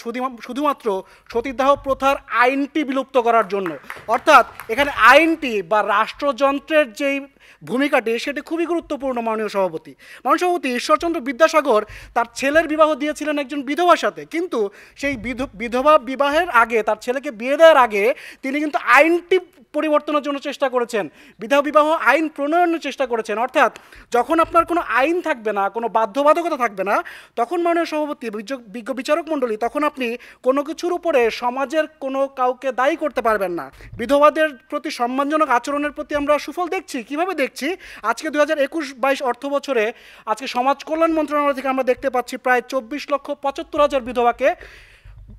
শুধুমাত্র সতীদাহ প্রথার আইনটি বিলুপ্ত করার জন্য। অর্থাৎ এখানে আইনটি বা রাষ্ট্রযন্ত্রের যেই ভূমিকাটি সেটি খুবই গুরুত্বপূর্ণ মাননীয় সভাপতি। মাননীয় সভাপতি ঈশ্বরচন্দ্র বিদ্যাসাগর তার ছেলের বিবাহ দিয়েছিলেন একজন বিধবার সাথে। কিন্তু সেই বিধ- বিধবা বিবাহের আগে, তার ছেলেকে বিয়ে দেওয়ার আগে তিনি কিন্তু আইনটি পরিবর্তনের জন্য চেষ্টা করেছেন। বিধবা বিবাহ আইন প্রণয়নের চেষ্টা করেছেন। অর্থাৎ যখন আপনার কোনো আইন থাকবে না, কোনো বাধ্যবাধকতা থাকবে না, তখন মাননীয় সভাপতি বিজ্ঞ বিচারক মণ্ডলী, তখন আপনি কোনো কিছুর উপরে সমাজের কোনো কাউকে দায়ী করতে পারবেন না। বিধবাদের প্রতি সম্মানজনক আচরণের প্রতি আমরা সুফল দেখছি। কীভাবে দেখছি? আজকে দু হাজার একুশ বাইশ অর্থ বছরে আজকে সমাজ কল্যাণ মন্ত্রণালয় থেকে আমরা দেখতে পাচ্ছি, প্রায় চব্বিশ লক্ষ পঁচাত্তর হাজার বিধবাকে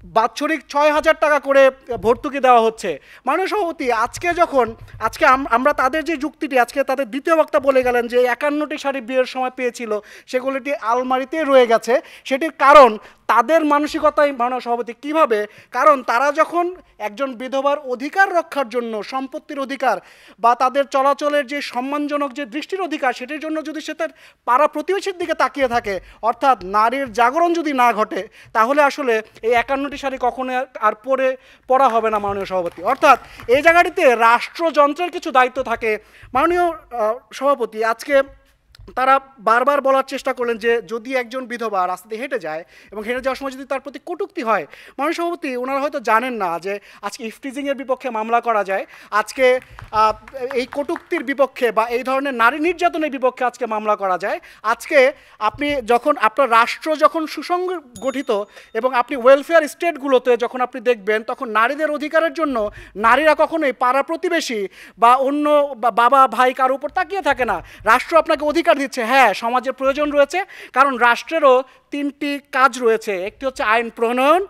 বাৎসরিক ছয় হাজার টাকা করে ভর্তুকি দেওয়া হচ্ছে। মাননীয় সভাপতি আজকে যখন, আজকে আম- আমরা তাদের যে যুক্তিটি, আজকে তাদের দ্বিতীয় বক্তা বলে গেলেন যে, একান্নটি শাড়ি বিয়ের সময় পেয়েছিল, সেগুলিটি আলমারিতে রয়ে গেছে। সেটির কারণ তাদের মানসিকতাই মাননীয় সভাপতি কীভাবে? কারণ তারা যখন একজন বিধবার অধিকার রক্ষার জন্য, সম্পত্তির অধিকার বা তাদের চলাচলের যে সম্মানজনক যে দৃষ্টির অধিকার, সেটির জন্য যদি সে তার পাড়া প্রতিবেশীর দিকে তাকিয়ে থাকে, অর্থাৎ নারীর জাগরণ যদি না ঘটে, তাহলে আসলে এই একান্নটি শাড়ি কখনো আর পরে পড়া হবে না মাননীয় সভাপতি। অর্থাৎ এই জায়গাটিতে রাষ্ট্রযন্ত্রের কিছু দায়িত্ব থাকে। মাননীয় সভাপতি, আজকে তারা বারবার বলার চেষ্টা করলেন যে যদি একজন বিধবা রাস্তা দিয়ে হেঁটে যায় এবং হেঁটে যাওয়ার সময় যদি তার প্রতি কটূক্তি হয় মানুষ সভাপতি, ওনারা হয়তো জানেন না যে আজকে ইফটিজিংয়ের বিপক্ষে মামলা করা যায়। আজকে এই কটূক্তির বিপক্ষে বা এই ধরনের নারী নির্যাতনের বিপক্ষে আজকে মামলা করা যায়। আজকে আপনি যখন, আপনার রাষ্ট্র যখন সুসংগঠিত এবং আপনি ওয়েলফেয়ার স্টেটগুলোতে যখন আপনি দেখবেন, তখন নারীদের অধিকারের জন্য নারীরা কখনোই পাড়া প্রতিবেশী বা অন্য বাবা, ভাই কারও উপর তাকিয়ে থাকে না। রাষ্ট্র আপনাকে অধিকার অগ্রাধিকার দিচ্ছে। হ্যাঁ সমাজের প্রয়োজন রয়েছে, কারণ রাষ্ট্রেরও তিনটি কাজ রয়েছে। একটি হচ্ছে আইন প্রণয়ন,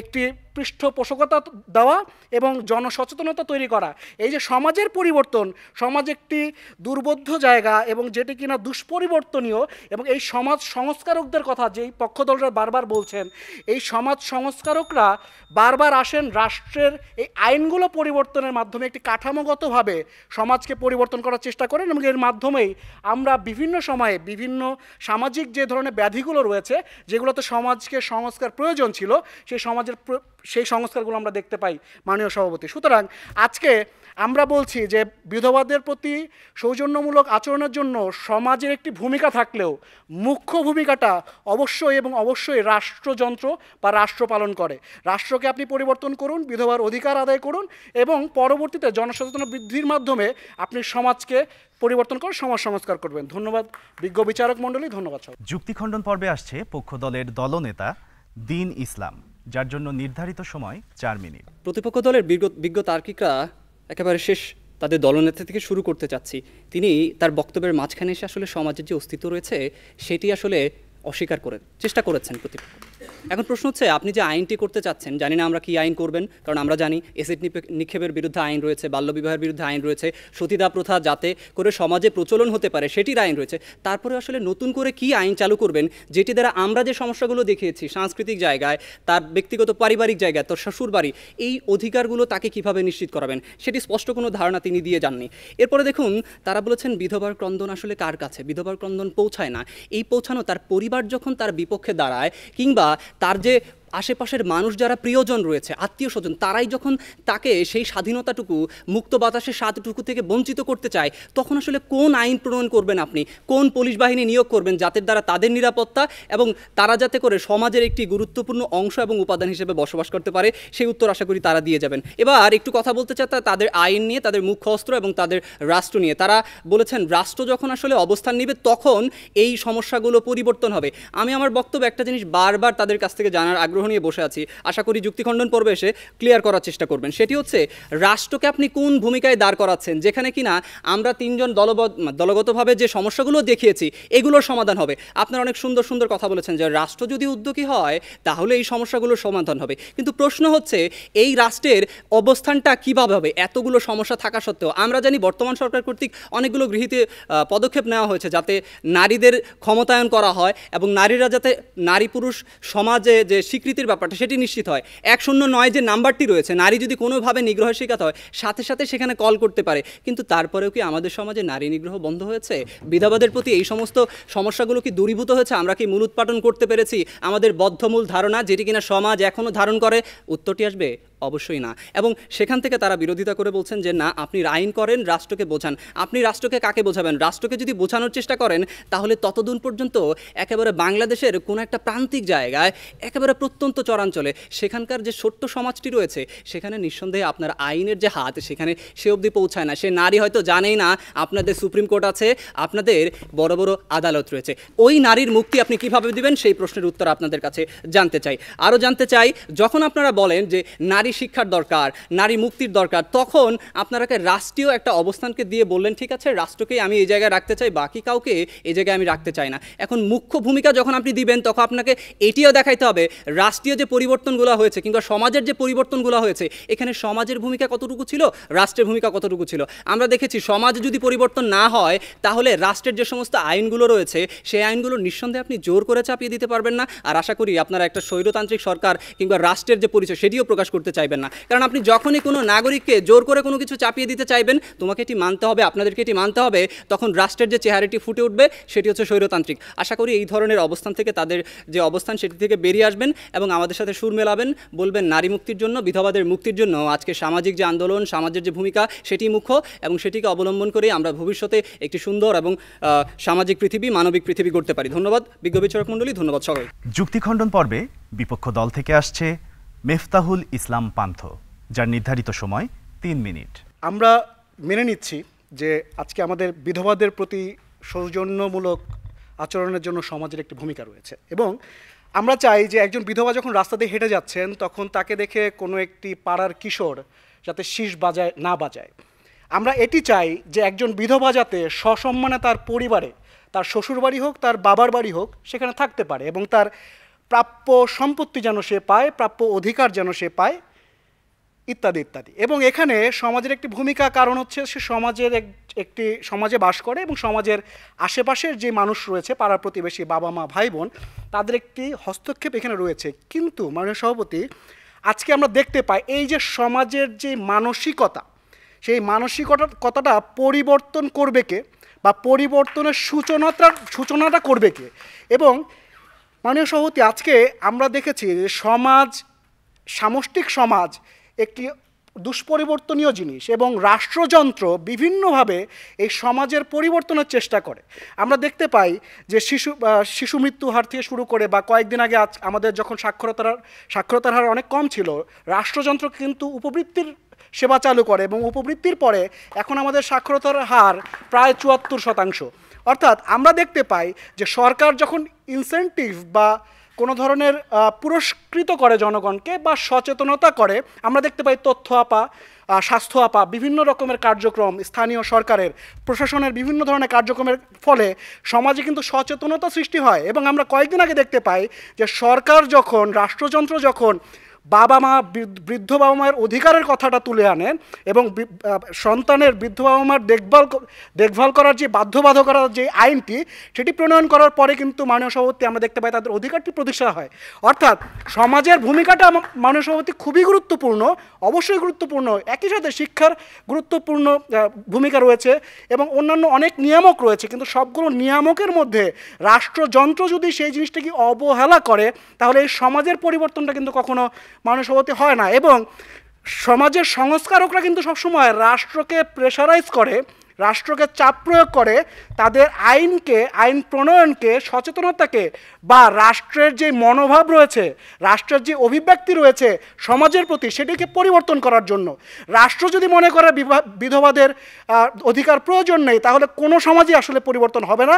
একটি পৃষ্ঠপোষকতা দেওয়া এবং জনসচেতনতা তৈরি করা। এই যে সমাজের পরিবর্তন, সমাজ একটি দুর্বোধ্য জায়গা এবং যেটি কিনা দুষ্পরিবর্তনীয় এবং এই সমাজ সংস্কারকদের কথা যেই পক্ষদলরা বারবার বলছেন, এই সমাজ সংস্কারকরা বারবার আসেন রাষ্ট্রের এই আইনগুলো পরিবর্তনের মাধ্যমে একটি কাঠামোগতভাবে সমাজকে পরিবর্তন করার চেষ্টা করেন এবং এর মাধ্যমেই আমরা বিভিন্ন সময়ে বিভিন্ন সামাজিক যে ধরনের ব্যাধিগুলো রয়েছে, যেগুলোতে সমাজকে সংস্কার প্রয়োজন ছিল, সেই সমাজের সেই সংস্কারগুলো আমরা দেখতে পাই মাননীয় সভাপতি। সুতরাং আজকে আমরা বলছি যে বিধবাদের প্রতি সৌজন্যমূলক আচরণের জন্য সমাজের একটি ভূমিকা থাকলেও মুখ্য ভূমিকাটা অবশ্যই এবং অবশ্যই রাষ্ট্রযন্ত্র বা রাষ্ট্র পালন করে। রাষ্ট্রকে আপনি পরিবর্তন করুন, বিধবার অধিকার আদায় করুন এবং পরবর্তীতে জনসচেতন বৃদ্ধির মাধ্যমে আপনি সমাজকে পরিবর্তন করে সমাজ সংস্কার করবেন। ধন্যবাদ। বিজ্ঞ বিচারক মণ্ডলী, ধন্যবাদ সবাই যুক্তিখণ্ডন পর্বে আসছে পক্ষ দলের দলনেতা দিন ইসলাম। যার জন্য নির্ধারিত সময় চার মিনিট। প্রতিপক্ষ দলের বিজ্ঞ তার্কিকরা একেবারে শেষ তাদের দলনেতা থেকে শুরু করতে চাচ্ছি। তিনি তার বক্তব্যের মাঝখানে এসে আসলে সমাজের যে অস্তিত্ব রয়েছে, সেটি আসলে অস্বীকার করে চেষ্টা করেছেন প্রতিপক্ষ। এখন প্রশ্ন হচ্ছে, আপনি যে আইনটি করতে চাচ্ছেন, জানি না আমরা কি আইন করবেন, কারণ আমরা জানি এসিড নিক্ষেপের বিরুদ্ধে আইন রয়েছে বাল্যবিবাহের বিরুদ্ধে আইন রয়েছে, সতীদা প্রথা যাতে করে সমাজে প্রচলন হতে পারে, সেটির আইন রয়েছে। তারপরে আসলে নতুন করে কি আইন চালু করবেন, যেটি দ্বারা আমরা যে সমস্যাগুলো দেখিয়েছি, সাংস্কৃতিক জায়গায়, তার ব্যক্তিগত পারিবারিক জায়গায়, তার শ্বশুর বাড়ি, এই অধিকারগুলো তাকে কীভাবে নিশ্চিত করাবেন, সেটি স্পষ্ট কোনো ধারণা তিনি দিয়ে যাননি। এরপরে দেখুন, তারা বলেছেন, বিধবার ক্রন্দন আসলে কার কাছে? বিধবার ক্রন্দন পৌঁছায় না। এই পৌঁছানো তার পরিবার যখন তার বিপক্ষে দাঁড়ায়, কিংবা তার যে আশেপাশের মানুষ যারা প্রিয়জন রয়েছে আত্মীয় স্বজন তারাই যখন তাকে সেই স্বাধীনতাটুকু, মুক্ত বাতাসের স্বাদটুকু থেকে বঞ্চিত করতে চায়, তখন আসলে কোন আইন প্রণয়ন করবেন আপনি? কোন পুলিশ বাহিনী নিয়োগ করবেন যাতে দ্বারা তাদের নিরাপত্তা এবং তারা যাতে করে সমাজের একটি গুরুত্বপূর্ণ অংশ এবং উপাদান হিসেবে বসবাস করতে পারে, সেই উত্তর আশা করি তারা দিয়ে যাবেন। এবার একটু কথা বলতে চাই তাদের আইন নিয়ে, তাদের মুখ্য অস্ত্র এবং তাদের রাষ্ট্র নিয়ে। তারা বলেছেন, রাষ্ট্র যখন আসলে অবস্থান নেবে, তখন এই সমস্যাগুলো পরিবর্তন হবে। আমি আমার বক্তব্য একটা জিনিস বারবার তাদের কাছ থেকে জানার আগ্রহ নিয়ে বসে আছি। আশা করি যুক্তিখণ্ডন পর্বে এসে ক্লিয়ার করার চেষ্টা করবেন। সেটি হচ্ছে, রাষ্ট্রকে আপনি কোন ভূমিকায় দাঁড় করাচ্ছেন? যেখানে কিনা আমরা তিনজন দলবদ্ধ দলগতভাবে যে সমস্যাগুলো দেখিয়েছি, এগুলোর সমাধান হবে। আপনারা অনেক সুন্দর সুন্দর কথা বলেছেন যে, রাষ্ট্র যদি উদ্যোগী হয়, তাহলে এই সমস্যাগুলোর সমাধান হবে। কিন্তু প্রশ্ন হচ্ছে, এই রাষ্ট্রের অবস্থানটা কীভাবে হবে? এতগুলো সমস্যা থাকা সত্ত্বেও, আমরা জানি বর্তমান সরকার কর্তৃক অনেকগুলো গৃহীত পদক্ষেপ নেওয়া হয়েছে যাতে নারীদের ক্ষমতায়ন করা হয় এবং নারীরা যাতে নারী পুরুষ সমাজে যে স্বীকৃতির ব্যাপারটা, সেটি নিশ্চিত হয়। এক শূন্য নয় যে নাম্বারটি রয়েছে, নারী যদি কোনোভাবে নিগ্রহের শিকার হয়, সাথে সাথে সেখানে কল করতে পারে। কিন্তু তারপরেও কি আমাদের সমাজে নারী নিগ্রহ বন্ধ হয়েছে? বিধবাদের প্রতি এই সমস্ত সমস্যাগুলো কি দূরীভূত হয়েছে? আমরা কি মূল উৎপাদন করতে পেরেছি? আমাদের বদ্ধমূল ধারণা, যেটি কিনা সমাজ এখনও ধারণ করে, উত্তরটি আসবে অবশ্যই না। এবং সেখান থেকে তারা বিরোধিতা করে বলছেন যে, না, আপনি আইন করেন, রাষ্ট্রকে বোঝান। আপনি রাষ্ট্রকে কাকে বোঝাবেন? রাষ্ট্রকে যদি বোঝানোর চেষ্টা করেন, তাহলে ততদূর পর্যন্ত একেবারে বাংলাদেশের কোনো একটা প্রান্তিক জায়গায় একেবারে প্রত্যন্ত চরাঞ্চলে সেখানকার যে সত্য সমাজটি রয়েছে, সেখানে নিঃসন্দেহে আপনার আইনের যে হাত, সেখানে সে অবধি পৌঁছায় না। সে নারী হয়তো জানেই না, আপনাদের সুপ্রিম কোর্ট আছে, আপনাদের বড় বড় আদালত রয়েছে। ওই নারীর মুক্তি আপনি কীভাবে দিবেন? সেই প্রশ্নের উত্তর আপনাদের কাছে জানতে চাই। আরও জানতে চাই, যখন আপনারা বলেন যে, নারী শিক্ষার দরকার, নারী মুক্তির দরকার। তখন আপনারাকে রাষ্ট্রীয় একটা অবস্থানকে দিয়ে বললেন, ঠিক আছে, রাষ্ট্রকেই আমি এই জায়গায় রাখতে চাই, বাকি কাউকে এই জায়গায় আমি রাখতে চাই না। এখন মুখ্য ভূমিকা যখন আপনি দিবেন, তখন আপনাকে এটিও দেখাইতে হবে, রাষ্ট্রীয় যে পরিবর্তনগুলো হয়েছে কিংবা সমাজের যে পরিবর্তনগুলো হয়েছে, এখানে সমাজের ভূমিকা কতটুকু ছিল? রাষ্ট্রের ভূমিকা কতটুকু ছিল? আমরা দেখেছি, সমাজ যদি পরিবর্তন না হয়, তাহলে রাষ্ট্রের যে সমস্ত আইনগুলো রয়েছে, সেই আইনগুলো নিঃসন্দেহে আপনি জোর করে চাপিয়ে দিতে পারবেন না। আর আশা করি আপনারা একটা স্বৈরতান্ত্রিক সরকার কিংবা রাষ্ট্রের যে পরিচয়, সেটিও প্রকাশ করতে চাইবেন না। কারণ আপনি যখনই কোনো নাগরিককে জোর করে কোনো কিছু চাপিয়ে দিতে চাইবেন, তোমাকে এটি মানতে হবে, আপনাদেরকে এটি মানতে হবে, তখন রাষ্ট্রের যে চেহারাটি ফুটে উঠবে, সেটি হচ্ছে স্বৈরতান্ত্রিক। আশা করি এই ধরনের অবস্থান থেকে তাদের যে অবস্থান, সেটি থেকে বেরিয়ে আসবেন এবং আমাদের সাথে সুর মেলাবেন, বলবেন নারী মুক্তির জন্য, বিধবাদের মুক্তির জন্য আজকে সামাজিক যে আন্দোলন, সমাজের যে ভূমিকা, সেটি মুখ্য এবং সেটিকে অবলম্বন করে আমরা ভবিষ্যতে একটি সুন্দর এবং সামাজিক পৃথিবী, মানবিক পৃথিবী গড়তে পারি। ধন্যবাদ, বিজ্ঞ বিচারক মণ্ডলী, ধন্যবাদ সবাই যুক্তিখণ্ডন পর্বে বিপক্ষ দল থেকে আসছে মেফতাহুল ইসলাম পান্থ, যার নির্ধারিত সময় তিন মিনিট। আমরা মেনে নিচ্ছি যে আজকে আমাদের বিধবাদের প্রতি সৌজন্যমূলক আচরণের জন্য সমাজের একটি ভূমিকা রয়েছে এবং আমরা চাই যে একজন বিধবা যখন রাস্তা দিয়ে হেঁটে যাচ্ছেন, তখন তাকে দেখে কোনো একটি পাড়ার কিশোর যাতে শীষ বাজায়, না বাজায়। আমরা এটি চাই যে একজন বিধবা যাতে সসম্মানে তার পরিবারে, তার শ্বশুর বাড়ি হোক, তার বাবার বাড়ি হোক, সেখানে থাকতে পারে এবং তার প্রাপ্য সম্পত্তি যেন সে পায়, প্রাপ্য অধিকার যেন সে পায়, ইত্যাদি ইত্যাদি। এবং এখানে সমাজের একটি ভূমিকা, কারণ হচ্ছে সে সমাজের এক, একটি সমাজে বাস করে এবং সমাজের আশেপাশের যে মানুষ রয়েছে পাড়ার প্রতিবেশী বাবা, মা, ভাই, বোন, তাদের একটি হস্তক্ষেপ এখানে রয়েছে। কিন্তু, মাননীয় সভাপতি, আজকে আমরা দেখতে পাই এই যে সমাজের যে মানসিকতা, সেই মানসিকতা কথাটা পরিবর্তন করবে কে? বা পরিবর্তনের সূচনাটা সূচনাটা করবে কে? এবং মাননীয় সভাপতি, আজকে আমরা দেখেছি যে সমাজ, সামষ্টিক সমাজ একটি দুষ্পরিবর্তনীয় জিনিস এবং রাষ্ট্রযন্ত্র বিভিন্নভাবে এই সমাজের পরিবর্তনের চেষ্টা করে। আমরা দেখতে পাই যে শিশু শিশু মৃত্যু হার থেকে শুরু করে বা কয়েকদিন আগে আজ আমাদের যখন সাক্ষরতার সাক্ষরতার হার অনেক কম ছিল, রাষ্ট্রযন্ত্র কিন্তু উপবৃত্তির সেবা চালু করে এবং উপবৃত্তির পরে এখন আমাদের সাক্ষরতার হার প্রায় চুয়াত্তর শতাংশ। অর্থাৎ আমরা দেখতে পাই যে সরকার যখন ইনসেন্টিভ বা কোনো ধরনের পুরস্কৃত করে জনগণকে বা সচেতনতা করে, আমরা দেখতে পাই তথ্য আপা স্বাস্থ্য আপা, বিভিন্ন রকমের কার্যক্রম স্থানীয় সরকারের, প্রশাসনের বিভিন্ন ধরনের কার্যক্রমের ফলে সমাজে কিন্তু সচেতনতা সৃষ্টি হয়। এবং আমরা কয়েকদিন আগে দেখতে পাই যে সরকার যখন, রাষ্ট্রযন্ত্র যখন বাবা মা বৃদ্ধ- বাবা মায়ের অধিকারের কথাটা তুলে আনেন এবং সন্তানের বৃদ্ধ বাবা মার দেখভাল দেখভাল করার যে বাধ্যবাধকতার যে আইনটি, সেটি প্রণয়ন করার পরে কিন্তু মাননীয় সভাপতি আমরা দেখতে পাই তাদের অধিকারটি প্রতিষ্ঠা হয়। অর্থাৎ সমাজের ভূমিকাটা মাননীয় সভাপতি খুবই গুরুত্বপূর্ণ, অবশ্যই গুরুত্বপূর্ণ। একই সাথে শিক্ষার গুরুত্বপূর্ণ ভূমিকা রয়েছে এবং অন্যান্য অনেক নিয়ামক রয়েছে, কিন্তু সবগুলো নিয়ামকের মধ্যে রাষ্ট্রযন্ত্র যদি সেই জিনিসটাকে অবহেলা করে, তাহলে এই সমাজের পরিবর্তনটা কিন্তু কখনো মানুষ হতে হয় না। এবং সমাজের সংস্কারকরা কিন্তু সবসময় রাষ্ট্রকে প্রেশারাইজ করে রাষ্ট্রকে চাপ প্রয়োগ করে তাদের আইনকে, আইন প্রণয়নকে, সচেতনতাকে বা রাষ্ট্রের যে মনোভাব রয়েছে, রাষ্ট্রের যে অভিব্যক্তি রয়েছে সমাজের প্রতি সেটিকে পরিবর্তন করার জন্য। রাষ্ট্র যদি মনে করে বিধবাদের অধিকার প্রয়োজন নেই, তাহলে কোনো সমাজই আসলে পরিবর্তন হবে না।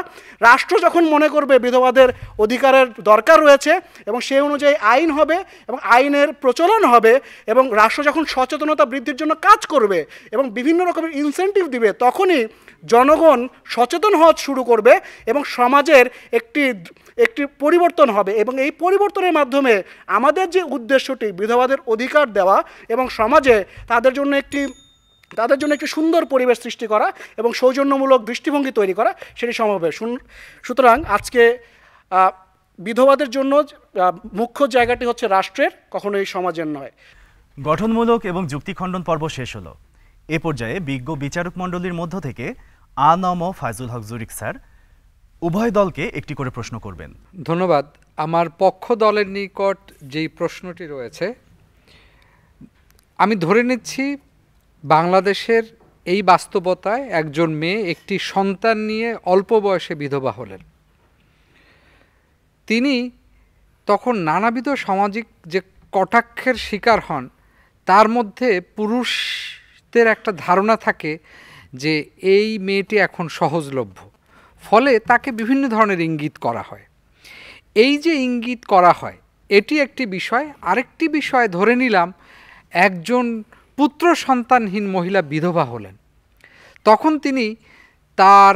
রাষ্ট্র যখন মনে করবে বিধবাদের অধিকারের দরকার রয়েছে এবং সেই অনুযায়ী আইন হবে এবং আইনের প্রচলন হবে এবং রাষ্ট্র যখন সচেতনতা বৃদ্ধির জন্য কাজ করবে এবং বিভিন্ন রকমের ইনসেন্টিভ দিবে তখনই জনগণ সচেতন হওয়া শুরু করবে এবং সমাজের একটি একটি পরিবর্তন হবে এবং এই পরিবর্তনের মাধ্যমে আমাদের যে উদ্দেশ্যটি, বিধবাদের অধিকার দেওয়া এবং সমাজে তাদের জন্য একটি, তাদের জন্য একটি সুন্দর পরিবেশ সৃষ্টি করা এবং সৌজন্যমূলক দৃষ্টিভঙ্গি তৈরি করা, সেটি সম্ভব সুতরাং আজকে বিধবাদের জন্য মুখ্য জায়গাটি হচ্ছে রাষ্ট্রের, কখনোই সমাজের নয়। গঠনমূলক এবং যুক্তিখণ্ডন পর্ব শেষ হলো। এ পর্যায়ে বিজ্ঞ বিচারক মণ্ডলীর মধ্য থেকে আনম ফায়জুল হক জুরিক স্যার, উভয় দলকে একটি করে প্রশ্ন করবেন। ধন্যবাদ। আমার পক্ষ দলের নিকট যেই প্রশ্নটি রয়েছে, আমি ধরে নিচ্ছি বাংলাদেশের এই বাস্তবতায় একজন মেয়ে একটি সন্তান নিয়ে অল্প বয়সে বিধবা হলেন। তিনি তখন নানাবিধ সামাজিক যে কটাক্ষের শিকার হন, তার মধ্যে পুরুষদের একটা ধারণা থাকে যে এই মেয়েটি এখন সহজলভ্য। ফলে তাকে বিভিন্ন ধরনের ইঙ্গিত করা হয়। এই যে ইঙ্গিত করা হয়, এটি একটি বিষয়। আরেকটি বিষয় ধরে নিলাম, একজন পুত্র সন্তানহীন মহিলা বিধবা হলেন। তখন তিনি তার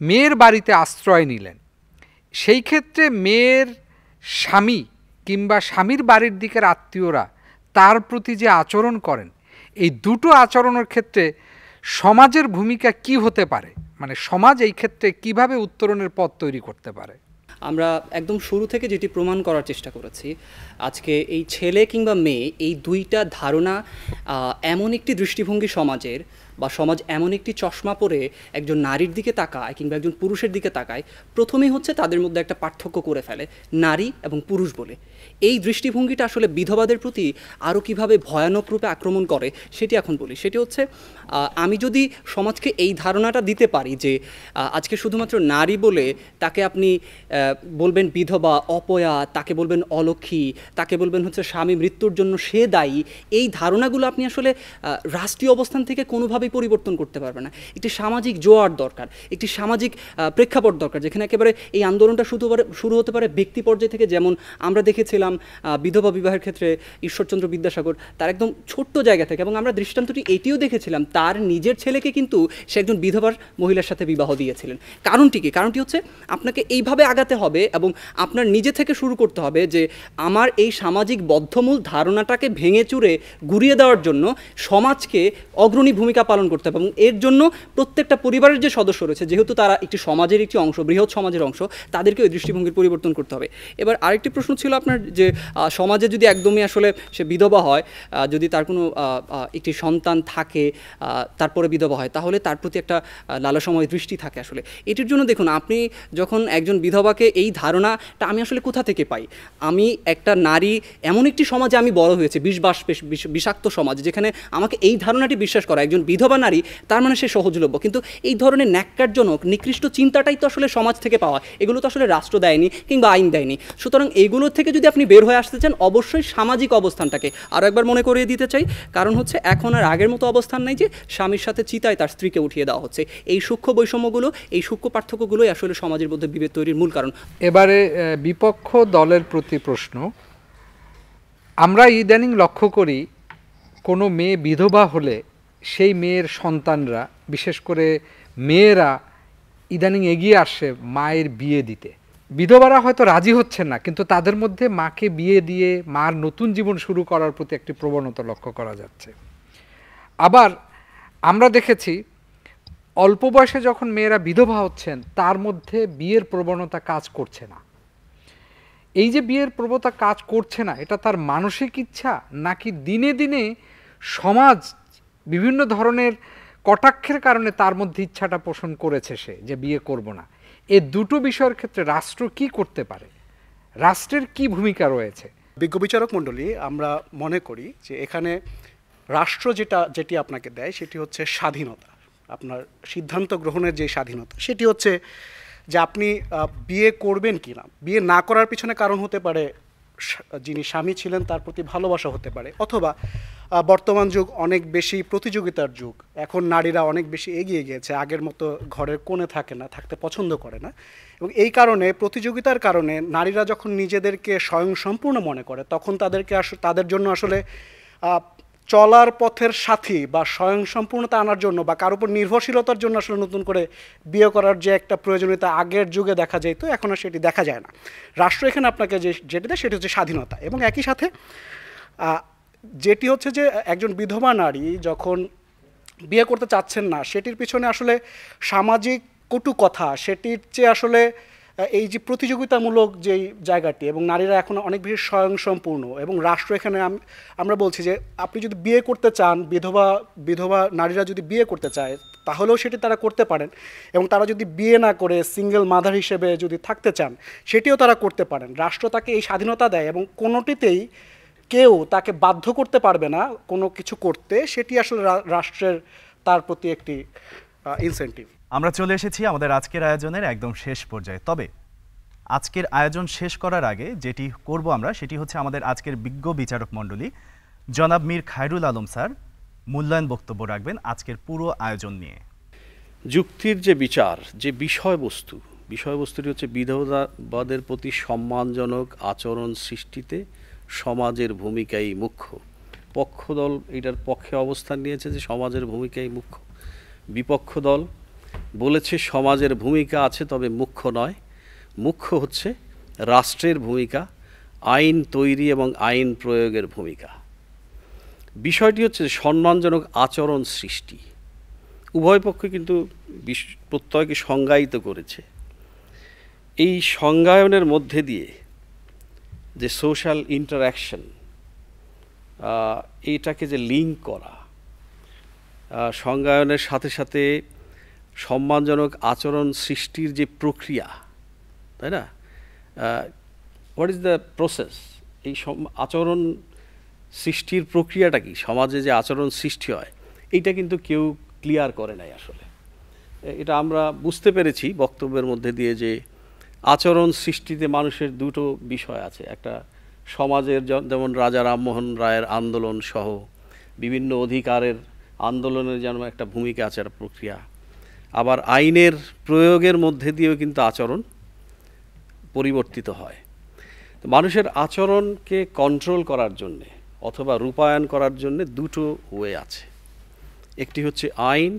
মেয়ের বাড়িতে আশ্রয় নিলেন। সেই ক্ষেত্রে মেয়ের স্বামী কিংবা স্বামীর বাড়ির দিকের আত্মীয়রা তার প্রতি যে আচরণ করেন এই দুটো আচরণের ক্ষেত্রে সমাজের ভূমিকা কি হতে পারে? মানে সমাজ এই ক্ষেত্রে কীভাবে উত্তরণের পথ তৈরি করতে পারে? আমরা একদম শুরু থেকে যেটি প্রমাণ করার চেষ্টা করেছি, আজকে এই ছেলে কিংবা মেয়ে এই দুইটা ধারণা এমন একটি দৃষ্টিভঙ্গি সমাজের বা সমাজ এমন একটি চশমা পরে একজন নারীর দিকে তাকায় কিংবা একজন পুরুষের দিকে তাকায়, প্রথমেই হচ্ছে তাদের মধ্যে একটা পার্থক্য করে ফেলে, নারী এবং পুরুষ বলে। এই দৃষ্টিভঙ্গিটা আসলে বিধবাদের প্রতি আরও কীভাবে ভয়ানক রূপে আক্রমণ করে, সেটি এখন বলি। সেটি হচ্ছে আমি যদি সমাজকে এই ধারণাটা দিতে পারি যে আজকে শুধুমাত্র নারী বলে তাকে আপনি বলবেন বিধবা, অপয়া, তাকে বলবেন অলক্ষী, তাকে বলবেন হচ্ছে স্বামী মৃত্যুর জন্য সে দায়ী, এই ধারণাগুলো আপনি আসলে রাষ্ট্রীয় অবস্থান থেকে কোনোভাবেই পরিবর্তন করতে পারবে না। একটি সামাজিক জোয়ার দরকার, একটি সামাজিক প্রেক্ষাপট দরকার, যেখানে একেবারে এই আন্দোলনটা শুধু শুরু হতে পারে ব্যক্তি পর্যায় থেকে। যেমন আমরা দেখেছিলাম বিধবা বিবাহের ক্ষেত্রে ঈশ্বরচন্দ্র বিদ্যাসাগর তার একদম ছোট্ট জায়গা থেকে এবং আমরা দৃষ্টান্তটি এটিও দেখেছিলাম, তার নিজের ছেলেকে কিন্তু সে একজন বিধবার মহিলার সাথে বিবাহ দিয়েছিলেন। কারণটি কি? কারণটি হচ্ছে আপনাকে এইভাবে আগাতে হবে এবং আপনার নিজে থেকে শুরু করতে হবে যে আমার এই সামাজিক বদ্ধমূল ধারণাটাকে ভেঙে চুরে গুড়িয়ে দেওয়ার জন্য সমাজকে অগ্রণী ভূমিকা পালন করতে হবে। এবং এর জন্য প্রত্যেকটা পরিবারের যে সদস্য রয়েছে, যেহেতু তারা একটি সমাজের একটি অংশ, বৃহৎ সমাজের অংশ, তাদেরকে ওই দৃষ্টিভঙ্গির পরিবর্তন করতে হবে। এবার আরেকটি প্রশ্ন ছিল আপনার যে সমাজে যদি একদমই আসলে সে বিধবা হয় যদি তার কোনো একটি সন্তান থাকে তারপরে বিধবা হয়, তাহলে তার প্রতি একটা লালসময় দৃষ্টি থাকে আসলে। এটির জন্য দেখুন, আপনি যখন একজন বিধবাকে এই ধারণাটা আমি আসলে কোথা থেকে পাই? আমি একটা নারী, এমন একটি সমাজে আমি বড় হয়েছে বিষ- বিষাক্ত সমাজ, যেখানে আমাকে এই ধারণাটি বিশ্বাস করা, একজন বিধবা নারী, তার মানে সে সহজলভ্য। কিন্তু এই ধরনের ন্যাক্কারজনক, নিকৃষ্ট চিন্তাটাই তো আসলে সমাজ থেকে পাওয়া। এগুলো তো আসলে রাষ্ট্র দেয়নি কিংবা আইন দেয়নি। সুতরাং এইগুলো থেকে যদি আপনি বের হয়ে আসতে চান, অবশ্যই সামাজিক অবস্থানটাকে আরও একবার মনে করিয়ে দিতে চাই। কারণ হচ্ছে এখন আর আগের মতো অবস্থান নাই যে স্বামীর সাথে চিতায় তার স্ত্রীকে উঠিয়ে দেওয়া হচ্ছে। এই সূক্ষ্ম বৈষম্যগুলো, এই সূক্ষ্ম পার্থক্যগুলোই আসলে সমাজের মধ্যে বিভেদ তৈরির মূল কারণ। এবারে বিপক্ষ দলের প্রতি প্রশ্ন। আমরা ইদানিং লক্ষ্য করি, কোনো মেয়ে বিধবা হলে সেই মেয়ের সন্তানরা, বিশেষ করে মেয়েরা ইদানিং এগিয়ে আসে মায়ের বিয়ে দিতে। বিধবারা হয়তো রাজি হচ্ছেন না, কিন্তু তাদের মধ্যে মাকে বিয়ে দিয়ে মার নতুন জীবন শুরু করার প্রতি একটি প্রবণতা লক্ষ্য করা যাচ্ছে। আবার আমরা দেখেছি, অল্প বয়সে যখন মেয়েরা বিধবা হচ্ছেন, তার মধ্যে বিয়ের প্রবণতা কাজ করছে না। এই যে বিয়ের প্রবণতা কাজ করছে না, এটা তার মানসিক ইচ্ছা নাকি দিনে দিনে সমাজ বিভিন্ন ধরনের কটাক্ষের কারণে তার মধ্যে ইচ্ছাটা পোষণ করেছে সে যে বিয়ে করব না। এ দুটো বিষয়ের ক্ষেত্রে রাষ্ট্র কি করতে পারে? রাষ্ট্রের কি ভূমিকা রয়েছে? বিজ্ঞ বিচারক মণ্ডলী, আমরা মনে করি যে এখানে রাষ্ট্র যেটা, যেটি আপনাকে দেয় সেটি হচ্ছে স্বাধীনতা। আপনার সিদ্ধান্ত গ্রহণের যে স্বাধীনতা, সেটি হচ্ছে যে আপনি বিয়ে করবেন কি না বিয়ে না করার পিছনে কারণ হতে পারে যিনি স্বামী ছিলেন, তার প্রতি ভালোবাসা হতে পারে। অথবা বর্তমান যুগ অনেক বেশি প্রতিযোগিতার যুগ। এখন নারীরা অনেক বেশি এগিয়ে গিয়েছে। আগের মতো ঘরের কোণে থাকে না, থাকতে পছন্দ করে না। এবং এই কারণে, প্রতিযোগিতার কারণে নারীরা যখন নিজেদেরকে স্বয়ংসম্পূর্ণ মনে করে, তখন তাদেরকে আস তাদের জন্য আসলে চলার পথের সাথী বা স্বয়ংসম্পূর্ণতা আনার জন্য বা কারোর উপর নির্ভরশীলতার জন্য আসলে নতুন করে বিয়ে করার যে একটা প্রয়োজনীয়তা আগের যুগে দেখা যেত এখন আর সেটি দেখা যায় না। রাষ্ট্র এখানে আপনাকে যে যেটি দেয় সেটি হচ্ছে স্বাধীনতা এবং একই সাথে যেটি হচ্ছে যে একজন বিধবা নারী যখন বিয়ে করতে চাচ্ছেন না, সেটির পিছনে আসলে সামাজিক কটু কথা, সেটির চেয়ে আসলে এই যে প্রতিযোগিতামূলক যেই জায়গাটি এবং নারীরা এখন অনেক বেশি স্বয়ংসম্পূর্ণ এবং রাষ্ট্র এখানে আম- আমরা বলছি যে আপনি যদি বিয়ে করতে চান, বিধবা বিধবা নারীরা যদি বিয়ে করতে চায়, তাহলেও সেটি তারা করতে পারেন এবং তারা যদি বিয়ে না করে সিঙ্গেল মাদার হিসেবে যদি থাকতে চান, সেটিও তারা করতে পারেন। রাষ্ট্র তাকে এই স্বাধীনতা দেয় এবং কোনোটিতেই কেউ তাকে বাধ্য করতে পারবে না কোনো কিছু করতে, সেটি আসলে রাষ্ট্রের তার প্রতি একটি ইনসেন্টিভ আমরা চলে এসেছি আমাদের আজকের আয়োজনের একদম শেষ পর্যায়ে। তবে আজকের আয়োজন শেষ করার আগে যেটি করব আমরা সেটি হচ্ছে আমাদের আজকের বিজ্ঞ বিচারক মণ্ডলী, জনাব মীর খায়রুল আলম স্যার, মূল্যায়ন বক্তব্য রাখবেন আজকের পুরো আয়োজন নিয়ে। যুক্তির যে বিচার, যে বিষয়বস্তু, বিষয়বস্তুটি হচ্ছে বিধবাদের প্রতি সম্মানজনক আচরণ সৃষ্টিতে সমাজের ভূমিকাই মুখ্য। পক্ষ দল এটার পক্ষে অবস্থান নিয়েছে যে সমাজের ভূমিকাই মুখ্য। বিপক্ষ দল বলেছে, সমাজের ভূমিকা আছে, তবে মুখ্য নয়। মুখ্য হচ্ছে রাষ্ট্রের ভূমিকা, আইন তৈরি এবং আইন প্রয়োগের ভূমিকা। বিষয়টি হচ্ছে সম্মানজনক আচরণ সৃষ্টি। উভয় পক্ষ কিন্তু প্রত্যয়কে সংজ্ঞায়িত করেছে। এই সংজ্ঞায়নের মধ্যে দিয়ে যে সোশ্যাল ইন্টারাকশন এইটাকে যে লিঙ্ক করা সংজ্ঞায়নের সাথে সাথে সম্মানজনক আচরণ সৃষ্টির যে প্রক্রিয়া, তাই না? হোয়াট ইজ দ্য প্রসেস এই আচরণ সৃষ্টির প্রক্রিয়াটা কি? সমাজে যে আচরণ সৃষ্টি হয়, এইটা কিন্তু কেউ ক্লিয়ার করে নাই আসলে। এটা আমরা বুঝতে পেরেছি বক্তব্যের মধ্যে দিয়ে যে আচরণ সৃষ্টিতে মানুষের দুটো বিষয় আছে। একটা সমাজের যেমন রাজা রামমোহন রায়ের আন্দোলন সহ বিভিন্ন অধিকারের আন্দোলনের যেন একটা ভূমিকা আছে একটা প্রক্রিয়া। আবার আইনের প্রয়োগের মধ্যে দিয়েও কিন্তু আচরণ পরিবর্তিত হয়। মানুষের আচরণকে কন্ট্রোল করার জন্যে অথবা রূপায়ণ করার জন্যে দুটো ওয়ে আছে। একটি হচ্ছে আইন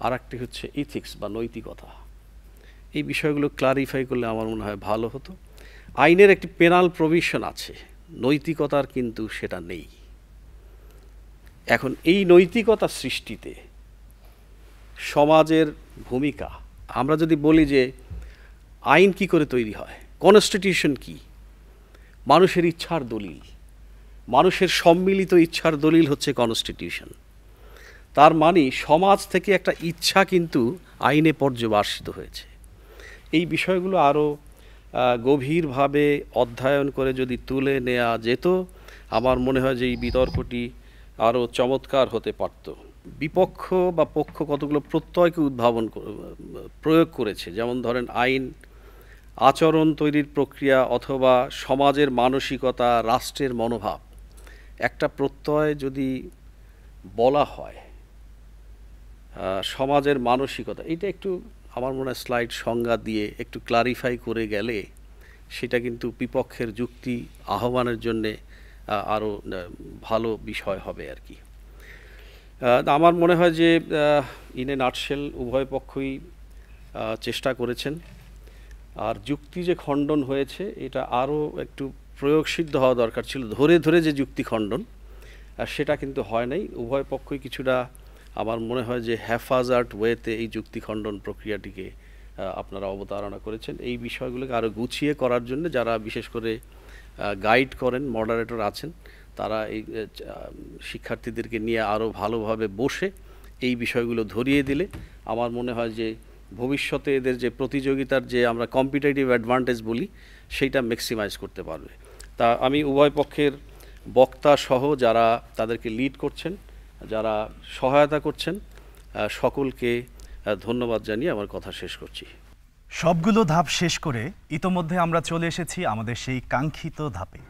আর একটি হচ্ছে ইথিক্স বা নৈতিকতা। এই বিষয়গুলো ক্লারিফাই করলে আমার মনে হয় ভালো হতো। আইনের একটি পেনাল প্রভিশন আছে, নৈতিকতার কিন্তু সেটা নেই। এখন এই নৈতিকতা সৃষ্টিতে সমাজের ভূমিকা। আমরা যদি বলি যে আইন কি করে তৈরি হয় কনস্টিটিউশন কি, মানুষের ইচ্ছার দলিল, মানুষের সম্মিলিত ইচ্ছার দলিল হচ্ছে কনস্টিটিউশন তার মানে সমাজ থেকে একটা ইচ্ছা কিন্তু আইনে পর্যবাসিত হয়েছে। এই বিষয়গুলো আরও গভীরভাবে অধ্যয়ন করে যদি তুলে নেওয়া যেত, আমার মনে হয় যে এই বিতর্কটি আরও চমৎকার হতে পারত। বিপক্ষ বা পক্ষ কতগুলো প্রত্যয়কে উদ্ভাবন প্রয়োগ করেছে। যেমন ধরেন আইন, আচরণ তৈরির প্রক্রিয়া অথবা সমাজের মানসিকতা, রাষ্ট্রের মনোভাব। একটা প্রত্যয় যদি বলা হয় সমাজের মানসিকতা, এটা একটু আমার মনে হয় স্লাইড সংজ্ঞা দিয়ে একটু ক্লারিফাই করে গেলে সেটা কিন্তু বিপক্ষের যুক্তি আহ্বানের জন্যে আরও ভালো বিষয় হবে আর কি। আমার মনে হয় যে ইন এ নাটশেল উভয় পক্ষই চেষ্টা করেছেন। আর যুক্তি যে খণ্ডন হয়েছে, এটা আরও একটু প্রয়োগসিদ্ধ হওয়া দরকার ছিল। ধরে ধরে যে যুক্তি খণ্ডন সেটা কিন্তু হয় নাই। উভয় পক্ষই কিছুটা আমার মনে হয় যে হ্যাফাজার্ট ওয়েতে এই যুক্তি খণ্ডন প্রক্রিয়াটিকে আপনারা অবতারণা করেছেন। এই বিষয়গুলোকে আরও গুছিয়ে করার জন্য যারা বিশেষ করে গাইড করেন, মডারেটর আছেন তারা এই শিক্ষার্থীদেরকে নিয়ে আরও ভালোভাবে বসে এই বিষয়গুলো ধরিয়ে দিলে আমার মনে হয় যে ভবিষ্যতে এদের যে প্রতিযোগিতার যে আমরা কম্পিটিটিভ অ্যাডভান্টেজ বলি, সেইটা ম্যাক্সিমাইজ করতে পারবে। তা আমি উভয় পক্ষের বক্তা সহ যারা তাদেরকে লিড করছেন, যারা সহায়তা করছেন সকলকে ধন্যবাদ জানিয়ে আমার কথা শেষ করছি। সবগুলো ধাপ শেষ করে ইতোমধ্যে আমরা চলে এসেছি আমাদের সেই কাঙ্ক্ষিত ধাপে।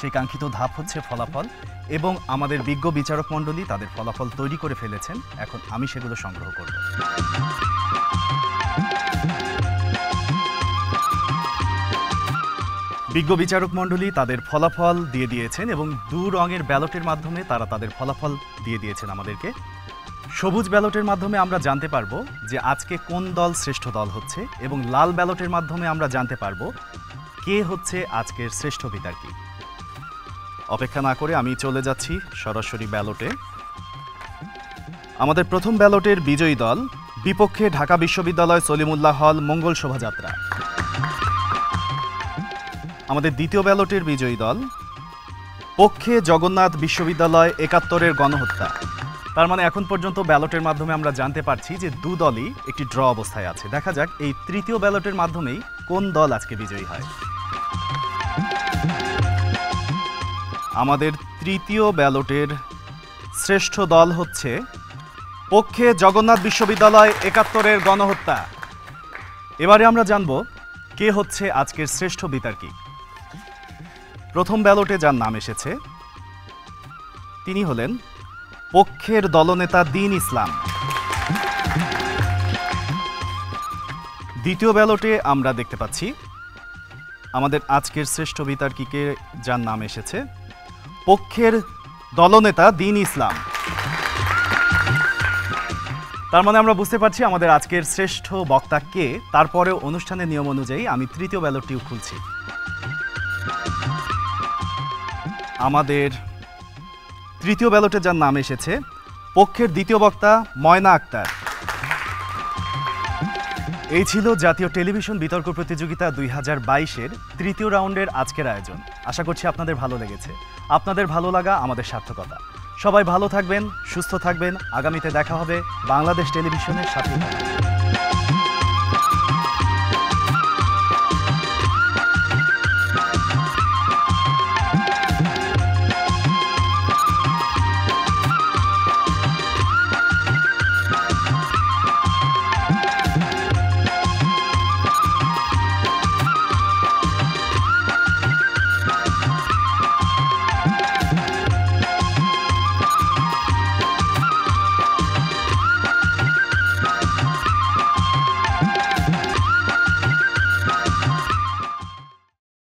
সেই কাঙ্ক্ষিত ধাপ হচ্ছে ফলাফল এবং আমাদের বিজ্ঞ বিচারক মণ্ডলী তাদের ফলাফল তৈরি করে ফেলেছেন। এখন আমি সেগুলো সংগ্রহ করব। বিজ্ঞ বিচারক মণ্ডলী তাদের ফলাফল দিয়ে দিয়েছেন এবং দু রঙের ব্যালটের মাধ্যমে তারা তাদের ফলাফল দিয়ে দিয়েছেন আমাদেরকে। সবুজ ব্যালটের মাধ্যমে আমরা জানতে পারব যে আজকে কোন দল শ্রেষ্ঠ দল হচ্ছে এবং লাল ব্যালটের মাধ্যমে আমরা জানতে পারব কে হচ্ছে আজকের শ্রেষ্ঠ বিতার্কী অপেক্ষা না করে আমি চলে যাচ্ছি সরাসরি ব্যালটে। আমাদের প্রথম ব্যালটের বিজয়ী দল, বিপক্ষে ঢাকা বিশ্ববিদ্যালয় সলিমুল্লাহ হল মঙ্গল শোভাযাত্রা। আমাদের দ্বিতীয় ব্যালটের বিজয়ী দল, পক্ষে জগন্নাথ বিশ্ববিদ্যালয় একাত্তরের গণহত্যা। তার মানে এখন পর্যন্ত ব্যালটের মাধ্যমে আমরা জানতে পারছি যে দু দলই একটি ড্র অবস্থায় আছে। দেখা যাক এই তৃতীয় ব্যালটের মাধ্যমেই কোন দল আজকে বিজয়ী হয়। আমাদের তৃতীয় ব্যালটের শ্রেষ্ঠ দল হচ্ছে পক্ষে জগন্নাথ বিশ্ববিদ্যালয় একাত্তরের গণহত্যা। এবারে আমরা জানব কে হচ্ছে আজকের শ্রেষ্ঠ বিতার্কী প্রথম ব্যালটে যার নাম এসেছে, তিনি হলেন পক্ষের দলনেতা দিন ইসলাম। দ্বিতীয় ব্যালটে আমরা দেখতে পাচ্ছি, আমাদের আজকের শ্রেষ্ঠ বিতার্কিকে যার নাম এসেছে পক্ষের দলনেতা দিন ইসলাম। তার মানে আমরা বুঝতে পারছি আমাদের আজকের শ্রেষ্ঠ বক্তা কে তারপরে অনুষ্ঠানের নিয়ম অনুযায়ী আমি তৃতীয় ব্যালটটিও খুলছি। আমাদের তৃতীয় ব্যালটে যার নাম এসেছে, পক্ষের দ্বিতীয় বক্তা ময়না আক্তার। এই ছিল জাতীয় টেলিভিশন বিতর্ক প্রতিযোগিতা দুই হাজার বাইশের তৃতীয় রাউন্ডের আজকের আয়োজন। আশা করছি আপনাদের ভালো লেগেছে। আপনাদের ভালো লাগা আমাদের সার্থকতা। সবাই ভালো থাকবেন, সুস্থ থাকবেন। আগামীতে দেখা হবে বাংলাদেশ টেলিভিশনের সাথে।